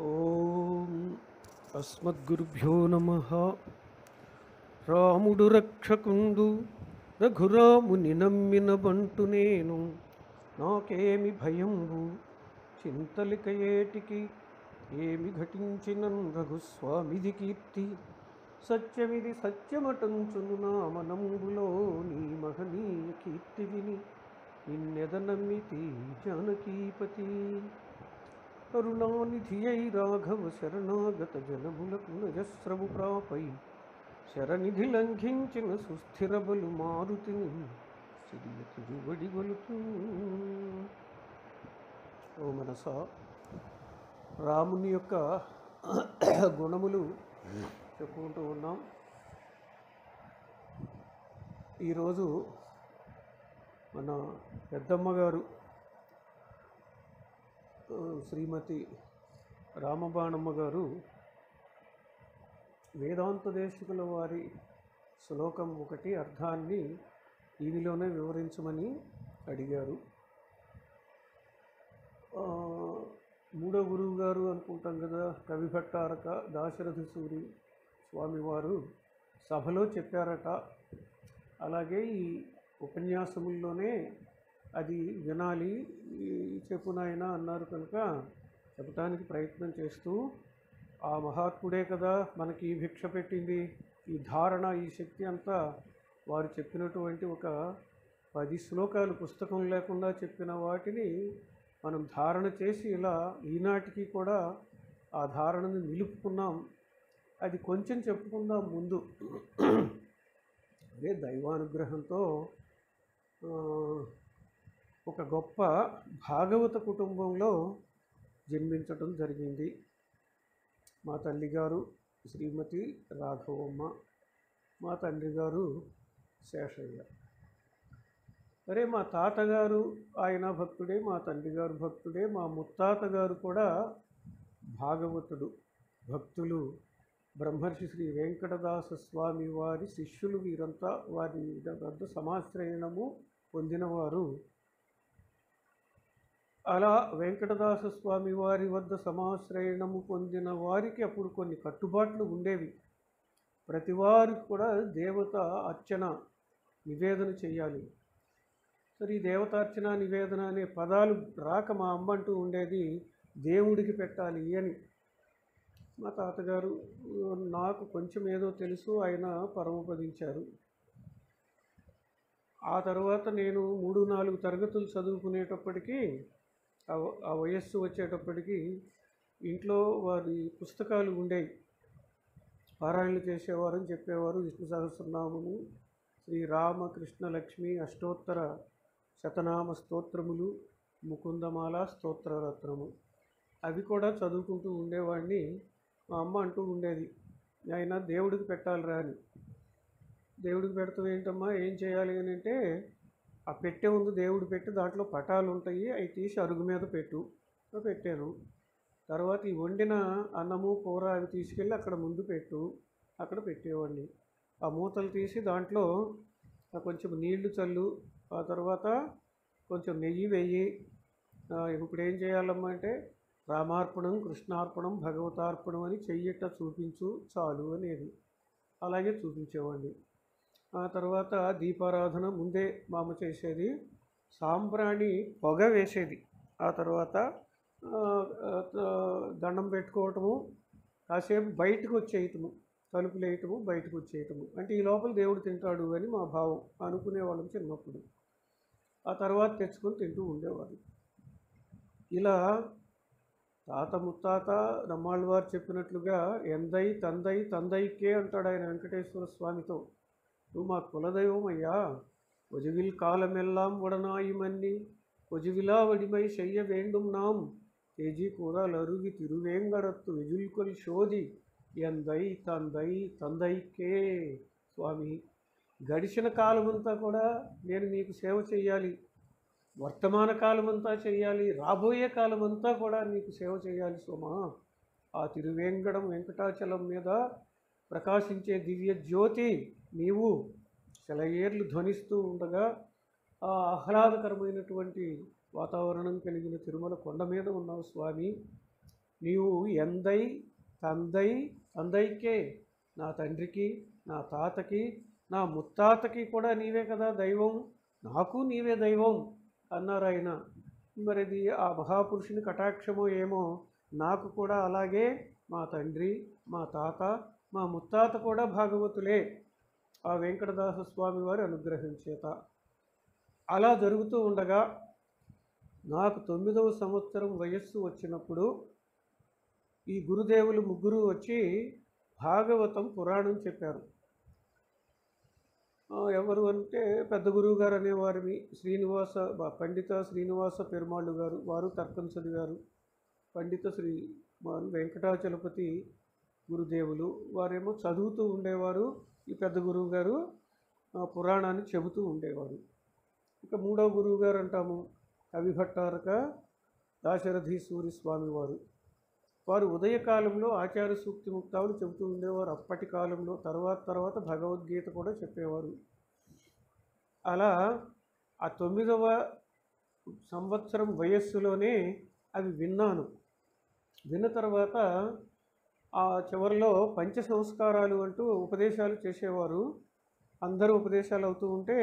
ఓం అస్మద్గురుభ్యో నమ. రాముడు రక్షకుండు రఘురాముని నమ్మిన బంటు నేను. నాకేమి భయంబు చింతలిక ఏటికి? ఏమి ఘటించిన రఘుస్వామిది కీర్తి? సత్యమిది సత్యమటంచును నా మనంబులో నీ మహనీయ కీర్తి విని నిన్నెద నమ్మితి జానకీపతి? కరుణానిధి అయి రాఘవ శరణాగత జనములకు నజస్రము ప్రాపై శరనిధి లంఘించిన సుస్థిర బలు మారుతిని సిరియ తిరువడి గొలుతూ. ఓ మనస రాముని యొక్క గుణములు చెప్పుకుంటూ ఉన్నాం. ఈరోజు మన పెద్దమ్మ గారు శ్రీమతి రామబాణమ్మ గారు వేదాంత దేశకుల వారి శ్లోకం ఒకటి అర్థాన్ని దీనిలోనే వివరించమని అడిగారు. మూడో గురువు గారు అనుకుంటాం కదా కవి భట్టారక దాశరథి సూరి స్వామివారు సభలో చెప్పారట. అలాగే ఈ ఉపన్యాసముల్లోనే అది వినాలి. చెప్పు చెప్పునాయన అన్నారు కనుక చెప్పటానికి ప్రయత్నం చేస్తూ ఆ మహాత్ముడే కదా మనకి ఈ భిక్ష పెట్టింది. ఈ ధారణ ఈ శక్తి అంతా వారు చెప్పినటువంటి ఒక పది శ్లోకాలు పుస్తకం లేకుండా చెప్పిన వాటిని మనం ధారణ చేసి ఇలా ఈనాటికి కూడా ఆ ధారణను నిలుపుకున్నాం. అది కొంచెం చెప్పుకుందాం ముందు. అదే దైవానుగ్రహంతో ఒక గొప్ప భాగవత కుటుంబంలో జన్మించటం జరిగింది. మా తల్లిగారు శ్రీమతి రాఘవమ్మ మా తండ్రి గారు శేషయ్య. సరే మా తాతగారు ఆయన భక్తుడే మా తండ్రి గారు భక్తుడే మా ముత్తాత గారు కూడా భాగవతుడు భక్తులు. బ్రహ్మర్షి శ్రీ వెంకటదాస స్వామి వారి శిష్యులు వీరంతా వారి వద్ద సమాశ్రయణము పొందినవారు అలా వెంకటదాస స్వామి వారి వద్ద సమాశ్రయణము పొందిన వారికి అప్పుడు కొన్ని కట్టుబాట్లు ఉండేవి. ప్రతి వారికి కూడా దేవత అర్చన నివేదన చేయాలి. సరే ఈ దేవతార్చన నివేదన అనే పదాలు రాక మా అమ్మ అంటూ ఉండేది దేవుడికి పెట్టాలి అని. మా తాతగారు నాకు కొంచెం ఏదో తెలుసు ఆయన పరమపదించారు. ఆ తర్వాత నేను మూడు నాలుగు తరగతులు చదువుకునేటప్పటికీ ఆ వయస్సు వచ్చేటప్పటికి ఇంట్లో వారి పుస్తకాలు ఉండేవి పారాయణలు చేసేవారని చెప్పేవారు విష్ణు సహస్రనామము శ్రీ రామకృష్ణ లక్ష్మి అష్టోత్తర శతనామ స్తోత్రములు ముకుందమాల స్తోత్రరత్నము. అవి కూడా చదువుకుంటూ ఉండేవాడిని మా అమ్మ అంటూ ఉండేది ఆయన దేవుడికి పెట్టాలిరా అని. దేవుడికి పెడతాం ఏంటమ్మా ఏం చేయాలి అని అంటే ఆ పెట్టే ఉంది దేవుడు పెట్టి దాంట్లో పటాలు ఉంటాయి అవి తీసి అరుగు మీద పెట్టు. పెట్టారు పెట్టాను. తర్వాత ఈ వండిన అన్నము కూర అవి తీసుకెళ్ళి అక్కడ ముందు పెట్టు. అక్కడ పెట్టేవాడిని. ఆ మూతలు తీసి దాంట్లో కొంచెం నీళ్ళు చల్లు ఆ తర్వాత కొంచెం నెయ్యి వెయ్యి ఇప్పుడు ఏం చేయాలమ్మా అంటే రామార్పణం కృష్ణార్పణం భగవతార్పణం అని చెయ్యట చూపించు చాలు అనేది. అలాగే చూపించేవాడిని. ఆ తర్వాత దీపారాధన ముందే మామ చేసేది సాంబ్రాణి పొగ వేసేది. ఆ తర్వాత దండం పెట్టుకోవటము కాసేపు బయటకు వచ్చేయటము తలుపులు వేయటము బయటకు వచ్చేయటము. అంటే ఈ లోపల దేవుడు తింటాడు అని మా భావం అనుకునేవాళ్ళం చిన్నప్పుడు. ఆ తర్వాత తెచ్చుకొని తింటూ ఉండేవారు. ఇలా తాత ముత్తాత నమ్మాళ్ళ వారు చెప్పినట్లుగా ఎందై తందై తందైకే అంటాడు ఆయన వెంకటేశ్వర స్వామితో. నువ్వు మా కులదైవం అయ్యా ఒజవిల్ కాలమెల్లాం ఉడనాయి మన్ని ఒజవిలా వడిమై செய்ய வேண்டும் நாம் தேஜி கூறால் அருகி திருவேங்கடத்து விஜுல்கொல் சோதி ఎందై తందై తందైకే స్వామి గడిచిన కాలమంతా కూడా నేను నీకు సేవ చేయాలి వర్తమాన కాలమంతా చేయాలి రాబోయే కాలమంతా కూడా నీకు సేవ చేయాలి సోమా ఆ తిరువేంకడం వెంకటాచలం మీద ప్రకాశించే దివ్య జ్యోతి నీవు సెలయేర్లు ధ్వనిస్తూ ఉండగా ఆ ఆహ్లాదకరమైనటువంటి వాతావరణం కలిగిన తిరుమల కొండ మీద ఉన్నావు స్వామి. నీవు ఎందై తందై తందైకే నా తండ్రికి నా తాతకి నా ముత్తాతకి కూడా నీవే కదా దైవం. నాకు నీవే దైవం అన్నారు ఆయన. మరి అది ఆ మహాపురుషుని కటాక్షమో ఏమో నాకు కూడా అలాగే మా తండ్రి మా తాత మా ముత్తాత కూడా భాగవతులే. ఆ వెంకటదాస స్వామి వారి అనుగ్రహించేత. అలా జరుగుతూ ఉండగా నాకు తొమ్మిదవ సంవత్సరం వయస్సు వచ్చినప్పుడు ఈ గురుదేవులు ముగ్గురు వచ్చి భాగవతం పురాణం చెప్పారు. ఎవరు అంటే పెద్ద గురువు గారు అనేవారిని శ్రీనివాస పండిత శ్రీనివాస పెరుమాళ్ళు గారు వారు తర్కం చదివారు పండిత శ్రీ వారు వెంకటాచలపతి గురుదేవులు వారేమో చదువుతూ ఉండేవారు. ఈ పెద్ద గురువు గారు పురాణాన్ని చెబుతూ ఉండేవారు. ఇక మూడవ గురువు గారు అంటాము కవిభట్టారక దాశరథీశ్వరి స్వామి వారు వారు ఉదయకాలంలో ఆచార్య సూక్తి ముక్తాలు చెబుతూ ఉండేవారు. అప్పటి కాలంలో తర్వాత తర్వాత భగవద్గీత కూడా చెప్పేవారు. అలా ఆ తొమ్మిదవ సంవత్సరం వయస్సులోనే అవి విన్నాను. విన్న తర్వాత ఆ చివరిలో పంచ సంస్కారాలు అంటూ ఉపదేశాలు చేసేవారు. అందరూ ఉపదేశాలు అవుతూ ఉంటే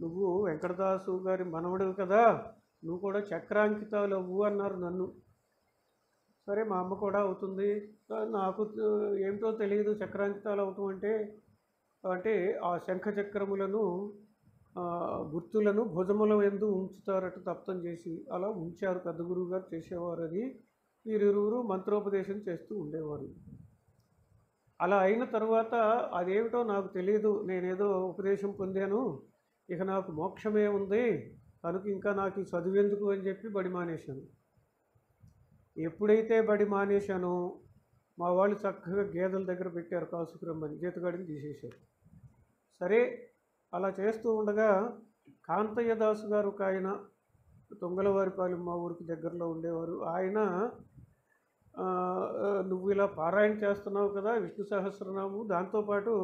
నువ్వు వెంకటదాసు గారి మనవడు కదా నువ్వు కూడా చక్రాంకితాలు అవ్వు అన్నారు నన్ను. సరే మా అమ్మ కూడా అవుతుంది. నాకు ఏమిటో తెలియదు చక్రాంకితాలు అవటం అంటే. అంటే ఆ శంఖ చక్రములను గుర్తులను భుజముల ఎందు ఉంచుతారట తప్తం చేసి అలా ఉంచారు పెద్ద గురువు గారు చేసేవారు అది వీరిరువురు మంత్రోపదేశం చేస్తూ ఉండేవారు. అలా అయిన తర్వాత అదేమిటో నాకు తెలియదు నేనేదో ఉపదేశం పొందాను. ఇక నాకు మోక్షమే ఉంది. కనుక ఇంకా నాకు చదువెందుకు అని చెప్పి బడి మానేశాను. ఎప్పుడైతే బడి మానేశానో మా వాళ్ళు చక్కగా గేదెల దగ్గర పెట్టారు కాసుకురమ్మని జీతగాడిని తీసేశారు. సరే అలా చేస్తూ ఉండగా కాంతయ్య దాసు గారు ఒక ఆయన తొంగలవారిపాలెం మా ఊరికి దగ్గరలో ఉండేవారు. ఆయన నువ్వు ఇలా పారాయణ చేస్తున్నావు కదా విష్ణు సహస్రనాము దాంతోపాటు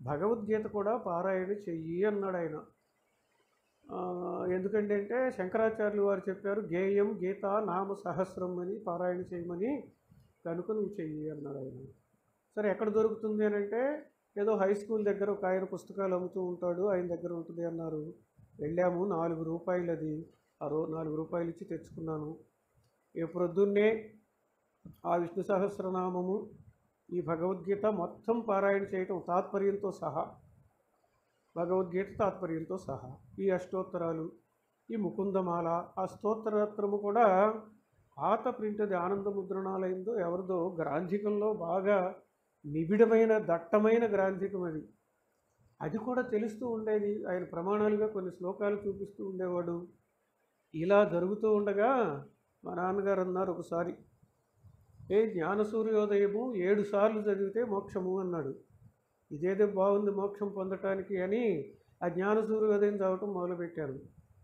భగవద్గీత కూడా పారాయణ చెయ్యి అన్నాడు ఆయన. ఎందుకంటే అంటే శంకరాచార్యులు వారు చెప్పారు గేయం గీత నామ సహస్రం అని పారాయణ చేయమని కనుక నువ్వు చెయ్యి అన్నాడు ఆయన. సరే ఎక్కడ దొరుకుతుంది అని అంటే ఏదో హై స్కూల్ దగ్గర ఒక ఆయన పుస్తకాలు అమ్ముతూ ఉంటాడు ఆయన దగ్గర ఉంటుంది అన్నారు. వెళ్ళాము నాలుగు రూపాయలు అది ఆ రో నాలుగు రూపాయలు ఇచ్చి తెచ్చుకున్నాను. ఏ ప్రొద్దున్నే ఆ విష్ణు సహస్రనామము ఈ భగవద్గీత మొత్తం పారాయణ చేయటం తాత్పర్యంతో సహా భగవద్గీత తాత్పర్యంతో సహా. ఈ అష్టోత్తరాలు ఈ ముకుందమాల ఆ స్తోత్రరత్నము కూడా పాత ప్రింట్ అది ఆనంద ముద్రణాలయందో ఎవరిదో గ్రాంధికంలో బాగా నిబిడమైన దట్టమైన గ్రాంధికం అది. అది కూడా తెలుస్తూ ఉండేది. ఆయన ప్రమాణాలుగా కొన్ని శ్లోకాలు చూపిస్తూ ఉండేవాడు. ఇలా జరుగుతూ ఉండగా మా నాన్నగారు అన్నారు ఒకసారి ఏ జ్ఞాన సూర్యోదయము ఏడు సార్లు చదివితే మోక్షము అన్నాడు. ఇదేదో బాగుంది మోక్షం పొందటానికి అని ఆ జ్ఞాన సూర్యోదయం చదవటం మొదలుపెట్టాను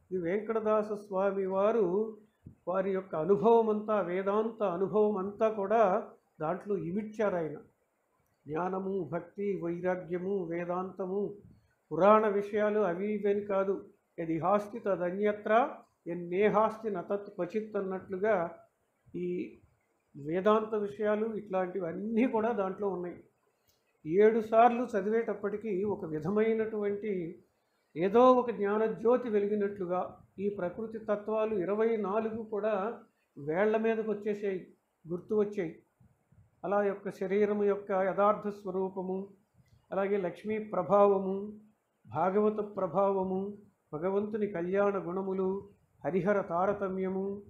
ఇది వెంకటదాస స్వామి వారు వారి యొక్క అనుభవం అంతా వేదాంత అనుభవం అంతా కూడా దాంట్లో ఇమిడ్చారు ఆయన. జ్ఞానము భక్తి వైరాగ్యము వేదాంతము పురాణ విషయాలు అవి ఇవేని కాదు. ఎది హాస్తి తదన్యత్ర ఎన్నేహాస్తి నతత్ క్వచిత్ అన్నట్లుగా ఈ వేదాంత విషయాలు ఇట్లాంటివన్నీ కూడా దాంట్లో ఉన్నాయి. ఏడు సార్లు చదివేటప్పటికీ ఒక విధమైనటువంటి ఏదో ఒక జ్ఞానజ్యోతి వెలిగినట్లుగా ఈ ప్రకృతి తత్వాలు ఇరవై నాలుగు కూడా వేళ్ళ మీదకి వచ్చేసాయి గుర్తు వచ్చాయి. అలా యొక్క శరీరం యొక్క యథార్థ స్వరూపము అలాగే లక్ష్మీ ప్రభావము భాగవత ప్రభావము భగవంతుని కళ్యాణ గుణములు హరిహర తారతమ్యము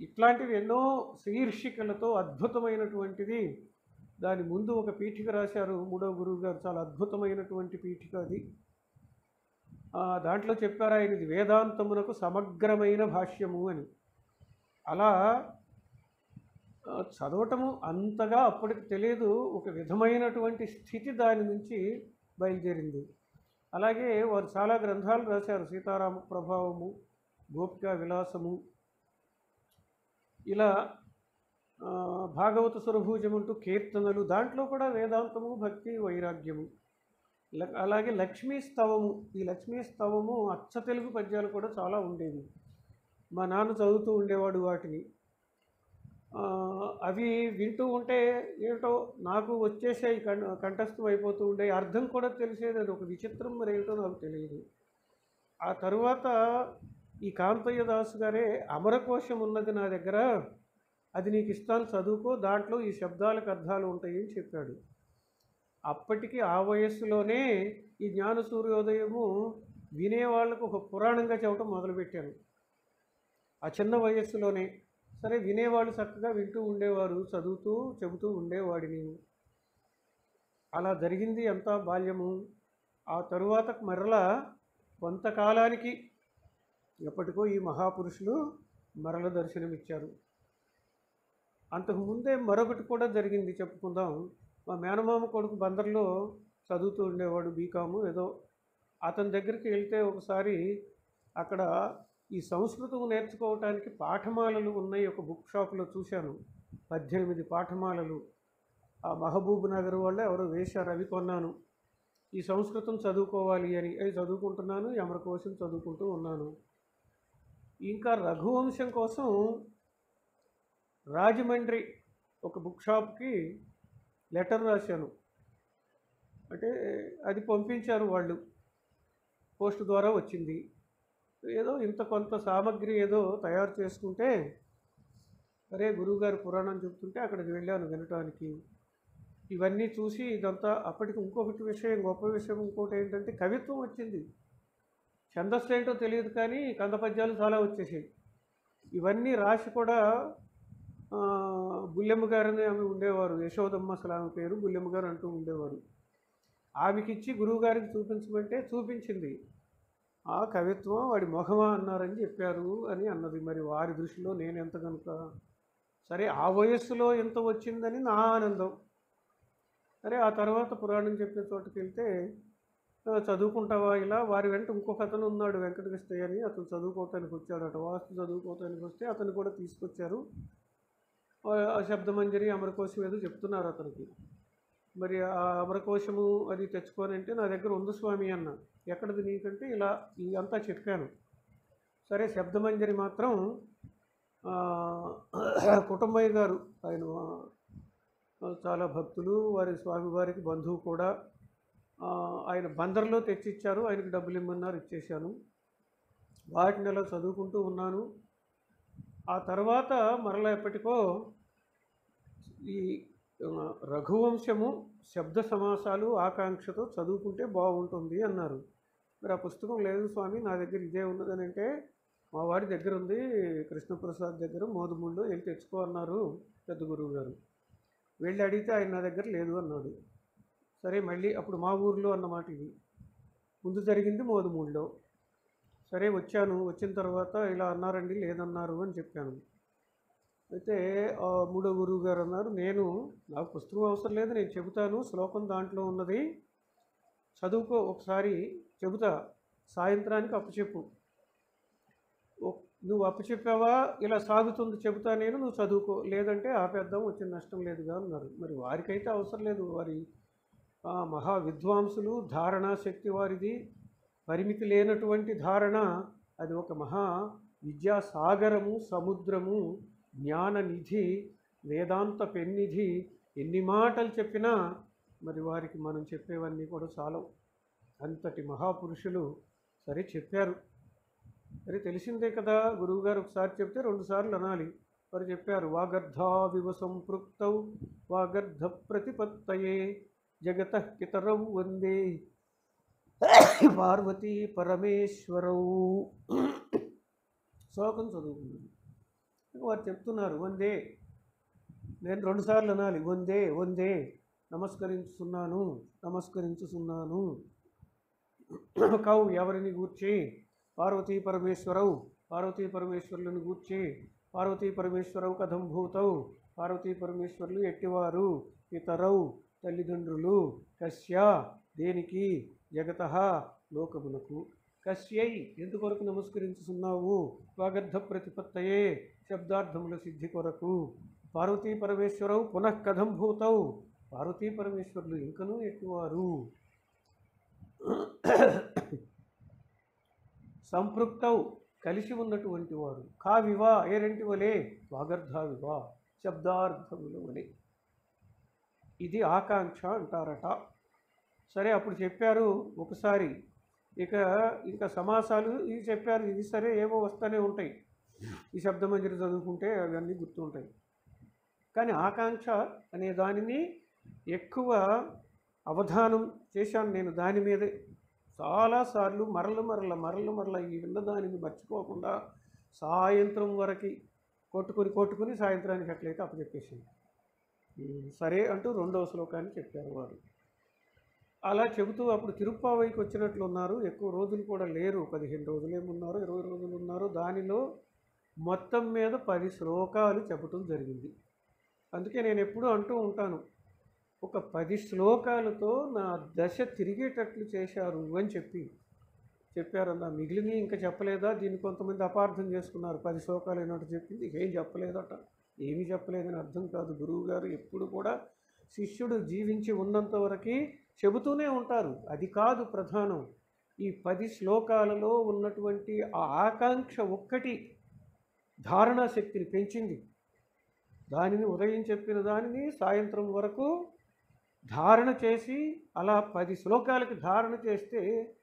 ఇట్లాంటివి ఎన్నో శీర్షికలతో అద్భుతమైనటువంటిది. దాని ముందు ఒక పీఠిక రాశారు మూడవ గురువు గారు. చాలా అద్భుతమైనటువంటి పీఠిక అది. దాంట్లో చెప్పారు ఆయన ఇది వేదాంతమునకు సమగ్రమైన భాష్యము అని. అలా చదవటము అంతగా అప్పటికి తెలియదు. ఒక విధమైనటువంటి స్థితి దాని నుంచి బయలుదేరింది. అలాగే వారు చాలా గ్రంథాలు రాశారు. సీతారామ ప్రభావము గోపికా విలాసము ఇలా భాగవత స్వరభూజం అంటూ కీర్తనలు దాంట్లో కూడా వేదాంతము భక్తి వైరాగ్యము. అలాగే లక్ష్మీ స్తవము ఈ లక్ష్మీ స్తవము అచ్చ తెలుగు పద్యాలు కూడా చాలా ఉండేవి. మా నాన్న చదువుతూ ఉండేవాడు వాటిని. అవి వింటూ ఉంటే ఏమిటో నాకు వచ్చేసాయి కం కంఠస్థం అయిపోతూ ఉండే అర్థం కూడా తెలిసేది అది ఒక విచిత్రం మరి ఏంటో నాకు తెలియదు. ఆ తరువాత ఈ కాంతయ్యదాసు గారే అమరకోశం ఉన్నది నా దగ్గర. అది నీకు ఇస్తాను చదువుకో దాంట్లో ఈ శబ్దాలకు అర్థాలు ఉంటాయని చెప్పాడు. అప్పటికి ఆ వయస్సులోనే ఈ జ్ఞాన సూర్యోదయము వినేవాళ్ళకు ఒక పురాణంగా చెప్పడం మొదలుపెట్టాను ఆ చిన్న వయస్సులోనే. సరే వినేవాళ్ళు చక్కగా వింటూ ఉండేవారు చదువుతూ చెబుతూ ఉండేవాడిని అలా జరిగింది అంతా బాల్యము. ఆ తరువాత మరలా కొంతకాలానికి ఎప్పటికో ఈ మహాపురుషులు మరల దర్శనమిచ్చారు. అంతకుముందే మరొకటి కూడా జరిగింది చెప్పుకుందాం. మా మేనమామ కొడుకు బందర్లో చదువుతూ ఉండేవాడు బీకాము. ఏదో అతని దగ్గరికి వెళ్తే ఒకసారి అక్కడ ఈ సంస్కృతం నేర్చుకోవటానికి పాఠమాలలు ఉన్నాయి ఒక బుక్ షాప్లో చూశాను. పద్దెనిమిది పాఠమాలలు. ఆ మహబూబ్ నగర్ వాళ్ళే ఎవరో వేశారు అవి కొన్నాను. ఈ సంస్కృతం చదువుకోవాలి అని. అవి చదువుకుంటున్నాను యమరకోశం చదువుకుంటూ ఉన్నాను. ఇంకా రఘువంశం కోసం రాజమండ్రి ఒక బుక్ షాప్కి లెటర్ రాశాను. అంటే అది పంపించారు వాళ్ళు. పోస్ట్ ద్వారా వచ్చింది. ఏదో ఇంత కొంత సామగ్రి ఏదో తయారు చేసుకుంటే అరే గురువుగారు పురాణం చెప్తుంటే అక్కడికి వెళ్ళాను వినటానికి. ఇవన్నీ చూసి ఇదంతా అప్పటికి ఇంకొకటి విషయం గొప్ప విషయం ఇంకోటి ఏంటంటే కవిత్వం వచ్చింది. ఛందస్సు ఏంటో తెలియదు కానీ కంద పద్యాలు చాలా వచ్చేసాయి ఇవన్నీ రాసి కూడా బుల్లెమ్మ గారని ఆమె ఉండేవారు. యశోదమ్మ అసలు ఆమె పేరు బుల్లెమ్మ గారు అంటూ ఉండేవారు. ఆమెకిచ్చి గురువు గారికి చూపించమంటే చూపించింది. ఆ కవిత్వం వాడి మొహమా అన్నారని చెప్పారు అని అన్నది. మరి వారి దృష్టిలో నేను ఎంత కనుక సరే ఆ వయస్సులో ఎంత వచ్చిందని నా ఆనందం. సరే ఆ తర్వాత పురాణం చెప్పే చోటుకి వెళ్తే చదువుకుంటావా? ఇలా వారి వెంట ఇంకొక అతను ఉన్నాడు వెంకటకృష్ణయ్య అని. అతను చదువుకోవటానికి వచ్చాడట వాస్తు చదువుకోవటానికి వస్తే అతను కూడా తీసుకొచ్చారు. ఆ శబ్దమంజరి అమరకోశం ఏదో చెప్తున్నారు అతనికి. మరి ఆ అమరకోశము అది తెచ్చుకొని అంటే నా దగ్గర ఉంది స్వామి అన్న. ఎక్కడది నీకంటే? ఇలా ఇదంతా చెప్పాను. సరే శబ్దమంజరి మాత్రం కుటుంబయ్య గారు ఆయన చాలా భక్తులు. వారి స్వామివారికి బంధువు కూడా. ఆయన బందర్లో తెచ్చిచ్చారు ఆయనకు డబ్బులు ఇమ్మన్నారు ఇచ్చేశాను. వాటిని అలా చదువుకుంటూ ఉన్నాను. ఆ తర్వాత మరలా ఎప్పటికో ఈ రఘువంశము శబ్ద సమాసాలు ఆకాంక్షతో చదువుకుంటే బాగుంటుంది అన్నారు. మరి ఆ పుస్తకం లేదు స్వామి నా దగ్గర ఇదే ఉన్నదని అంటే మా వాడి దగ్గర ఉంది కృష్ణప్రసాద్ దగ్గర మోదుముళ్ళు వెళ్ళి తెచ్చుకో అన్నారు పెద్ద గురువు గారు. వెళ్ళి అడిగితే ఆయన నా దగ్గర లేదు అన్నాడు. సరే మళ్ళీ అప్పుడు మా ఊర్లో అన్నమాట ఇది. ముందు జరిగింది మోదుమూడిలో సరే వచ్చాను. వచ్చిన తర్వాత ఇలా అన్నారండి లేదన్నారు అని చెప్పాను. అయితే మూడో గురువు గారు అన్నారు నేను నాకు పుస్తకం అవసరం లేదు నేను చెబుతాను. శ్లోకం దాంట్లో ఉన్నది. చదువుకో ఒకసారి చెబుతా. సాయంత్రానికి అప్పచెప్పు. నువ్వు అప్పచెప్పావా? ఇలా సాగుతుంది చెబుతా నేను నువ్వు చదువుకో. లేదంటే ఆపేద్దాం వచ్చిన నష్టం లేదుగా అన్నారు. మరి వారికైతే అవసరం లేదు వారి ఆ, మహా విద్వాంసులు ధారణా శక్తి వారిది. పరిమితి లేనటువంటి ధారణ అది ఒక మహా విద్యాసాగరము సముద్రము జ్ఞాన నిధి వేదాంత పెన్నిధి. ఎన్ని మాటలు చెప్పినా మరి వారికి మనం చెప్పేవన్నీ కూడా చాలవు. అంతటి మహాపురుషులు సరే చెప్పారు. సరే తెలిసిందే కదా గురువుగారు ఒకసారి చెప్తే రెండుసార్లు అనాలి. వారు చెప్పారు వాగర్ధావివ సంపృక్త వాగర్ధ ప్రతిపత్తయే జగత పితరౌ వందే. పార్వతీ పరమేశ్వరవు శ్లోకం చదువుకున్నాను వారు చెప్తున్నారు వందే. నేను రెండుసార్లు అనాలి వందే వందే. నమస్కరించుతున్నాను నమస్కరించుతున్నాను కౌ ఎవరిని గూర్చి? పార్వతీ పరమేశ్వరవు పార్వతీ పరమేశ్వరులను గూర్చి? పార్వతీ పరమేశ్వరవు కథం భూతౌ. పార్వతీ పరమేశ్వరులు ఎట్టివారు? ఇతరవు తల్లిదండ్రులు కశ్య దేనికి జగత లోకమునకు. కశ్యై ఎందుకొరకు నమస్కరించుతున్నావు వాగర్ధ ప్రతిపత్తయే శబ్దార్థముల సిద్ధి కొరకు. పార్వతీ పరమేశ్వరవు పునః కథం భూతౌ. పార్వతీ పరమేశ్వరులు ఇంకనూ ఎక్కువారు. సంపృక్తవు కలిసి ఉన్నటువంటి వారు. కావివా ఏరెంటి వలే వాగర్ధావివా. శబ్దార్థములు వలె ఇది ఆకాంక్ష అంటారట. సరే అప్పుడు చెప్పారు ఒకసారి. ఇక ఇంకా సమాసాలు ఇవి చెప్పారు ఇది సరే ఏవో వస్తూనే ఉంటాయి. ఈ శబ్దమంజరి చదువుకుంటే అవన్నీ గుర్తుంటాయి. కానీ ఆకాంక్ష అనే దానిని ఎక్కువ అవధానం చేశాను నేను దాని మీదే. చాలాసార్లు మరల మరల మరల మరల ఈ విన్న దానిని మర్చిపోకుండా సాయంత్రం వరకు కొట్టుకొని కొట్టుకుని సాయంత్రానికి ఎట్లయితే అప్పచెప్పేసింది. సరే అంటూ రెండవ శ్లోకాన్ని చెప్పారు వారు. అలా చెబుతూ అప్పుడు తిరుప్పావైకి వచ్చినట్లు ఉన్నారు. ఎక్కువ రోజులు కూడా లేరు. పదిహేను రోజులేమున్నారు? ఇరవై రోజులు ఉన్నారు దానిలో మొత్తం మీద పది శ్లోకాలు చెప్పటం జరిగింది. అందుకే నేను ఎప్పుడూ అంటూ ఉంటాను ఒక పది శ్లోకాలతో నా దశ తిరిగేటట్లు చేశారు అని చెప్పి. చెప్పారన్న మిగిలిన ఇంకా చెప్పలేదా? దీన్ని కొంతమంది అపార్థం చేసుకున్నారు. పది శ్లోకాలు అయినట్టు చెప్పింది. ఏం చెప్పలేదట. ఏమీ చెప్పలేదని అర్థం కాదు. గురువు గారు ఎప్పుడు కూడా శిష్యుడు జీవించి ఉన్నంత వరకు చెబుతూనే ఉంటారు. అది కాదు ప్రధానం. ఈ పది శ్లోకాలలో ఉన్నటువంటి ఆ ఆకాంక్ష ఒక్కటి ధారణా శక్తిని పెంచింది. దానిని ఉదయం చెప్పిన దానిని సాయంత్రం వరకు ధారణ చేసి అలా పది శ్లోకాలకి ధారణ చేస్తే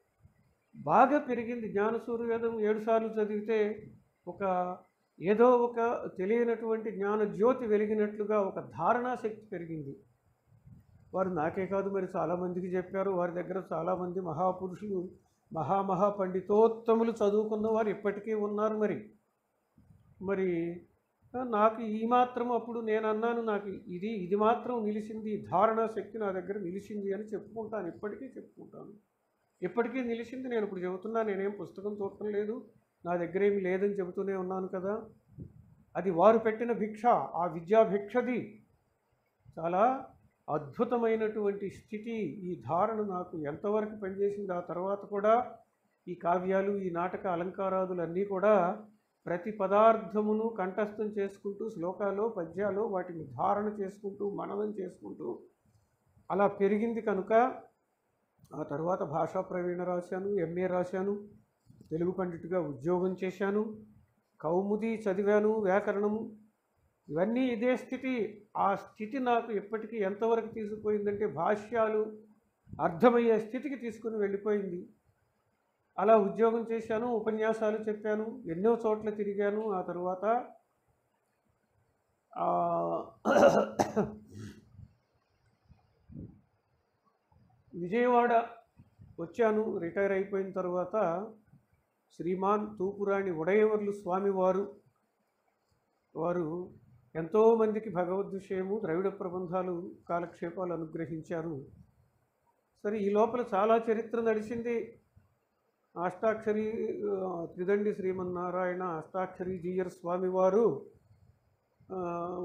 బాగా పెరిగింది. జ్ఞానసూర్యవేదం ఏడుసార్లు చదివితే ఒక ఏదో ఒక తెలియనటువంటి జ్ఞాన జ్యోతి వెలిగినట్లుగా ఒక ధారణా శక్తి పెరిగింది. వారు నాకే కాదు మరి చాలామందికి చెప్పారు. వారి దగ్గర చాలామంది మహాపురుషులు మహామహా పండితోత్తములు చదువుకున్న వారు ఇప్పటికీ ఉన్నారు మరి. మరి నాకు ఈ మాత్రం అప్పుడు నేను అన్నాను నాకు ఇది ఇది మాత్రం నిలిచింది ధారణాశక్తి ధారణా శక్తి నా దగ్గర నిలిచింది అని చెప్పుకుంటాను. ఇప్పటికీ చెప్పుకుంటాను. ఇప్పటికీ నిలిచింది నేను ఇప్పుడు చెబుతున్నా నేనేం పుస్తకం చూడటం లేదు. నా దగ్గర ఏమి లేదని చెబుతూనే ఉన్నాను కదా. అది వారు పెట్టిన భిక్ష ఆ విద్యా భిక్షది. చాలా అద్భుతమైనటువంటి స్థితి ఈ ధారణ నాకు ఎంతవరకు పనిచేసింది. ఆ తర్వాత కూడా ఈ కావ్యాలు ఈ నాటక అలంకారాదులన్నీ కూడా ప్రతి పదార్థమును కంఠస్థం చేసుకుంటూ శ్లోకాలు పద్యాలు వాటిని ధారణ చేసుకుంటూ మననం చేసుకుంటూ అలా పెరిగింది కనుక ఆ తర్వాత భాషా ప్రవీణ రాశాను ఎంఏ రాశాను. తెలుగు పండితుగా ఉద్యోగం చేశాను కౌముది చదివాను వ్యాకరణము. ఇవన్నీ ఇదే స్థితి. ఆ స్థితి నాకు ఎప్పటికీ ఎంతవరకు తీసుకుపోయిందంటే భాష్యాలు అర్థమయ్యే స్థితికి తీసుకుని వెళ్ళిపోయింది. అలా ఉద్యోగం చేశాను ఉపన్యాసాలు చెప్పాను ఎన్నో చోట్ల తిరిగాను. ఆ తర్వాత విజయవాడ వచ్చాను రిటైర్ అయిపోయిన తర్వాత శ్రీమాన్ తూపురాణి ఉడయవర్లు స్వామివారు వారు ఎంతోమందికి భగవద్ విషయము ద్రవిడ ప్రబంధాలు కాలక్షేపాలు అనుగ్రహించారు. సరే ఈ లోపల చాలా చరిత్ర నడిచింది. అష్టాక్షరి త్రిదండి శ్రీమన్నారాయణ అష్టాక్షరి జీయర్ స్వామివారు.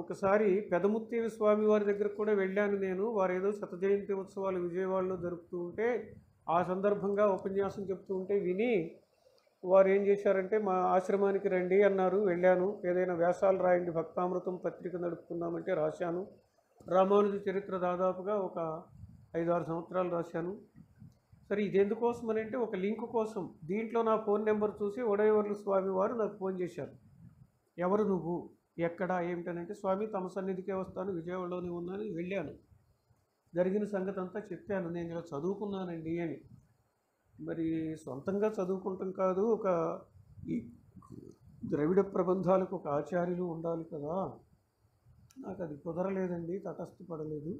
ఒకసారి పెదముత్తేవి స్వామివారి దగ్గరకు కూడా వెళ్ళాను నేను. వారు ఏదో శత జయంతి ఉత్సవాలు విజయవాడలో జరుపుతూ ఉంటే ఆ సందర్భంగా ఉపన్యాసం చెప్తూ ఉంటే విని వారు ఏం చేశారంటే మా ఆశ్రమానికి రండి అన్నారు వెళ్ళాను. ఏదైనా వ్యాసాలు రాయండి భక్తామృతం పత్రిక నడుపుకుందామంటే రాశాను. రామానుజ చరిత్ర దాదాపుగా ఒక ఐదు ఆరు సంవత్సరాలు రాశాను. సరే ఇది ఎందుకోసం అని అంటే ఒక లింక్ కోసం దీంట్లో నా ఫోన్ నెంబర్ చూసి ఉడయవర్లు స్వామి వారు నాకు ఫోన్ చేశారు. ఎవరు నువ్వు? ఎక్కడ? ఏమిటనంటే స్వామి తమ సన్నిధికే వస్తాను విజయవాడలోనే ఉన్నాను వెళ్ళాను. జరిగిన సంగతి అంతా చెప్పాను నేను ఇలా చదువుకున్నానండి అని. మరి సొంతంగా చదువుకుంటాం కాదు ఒక ఈ ద్రవిడ ప్రబంధాలకు ఒక ఆచార్యులు ఉండాలి కదా. నాకు అది కుదరలేదండి తటస్థపడలేదు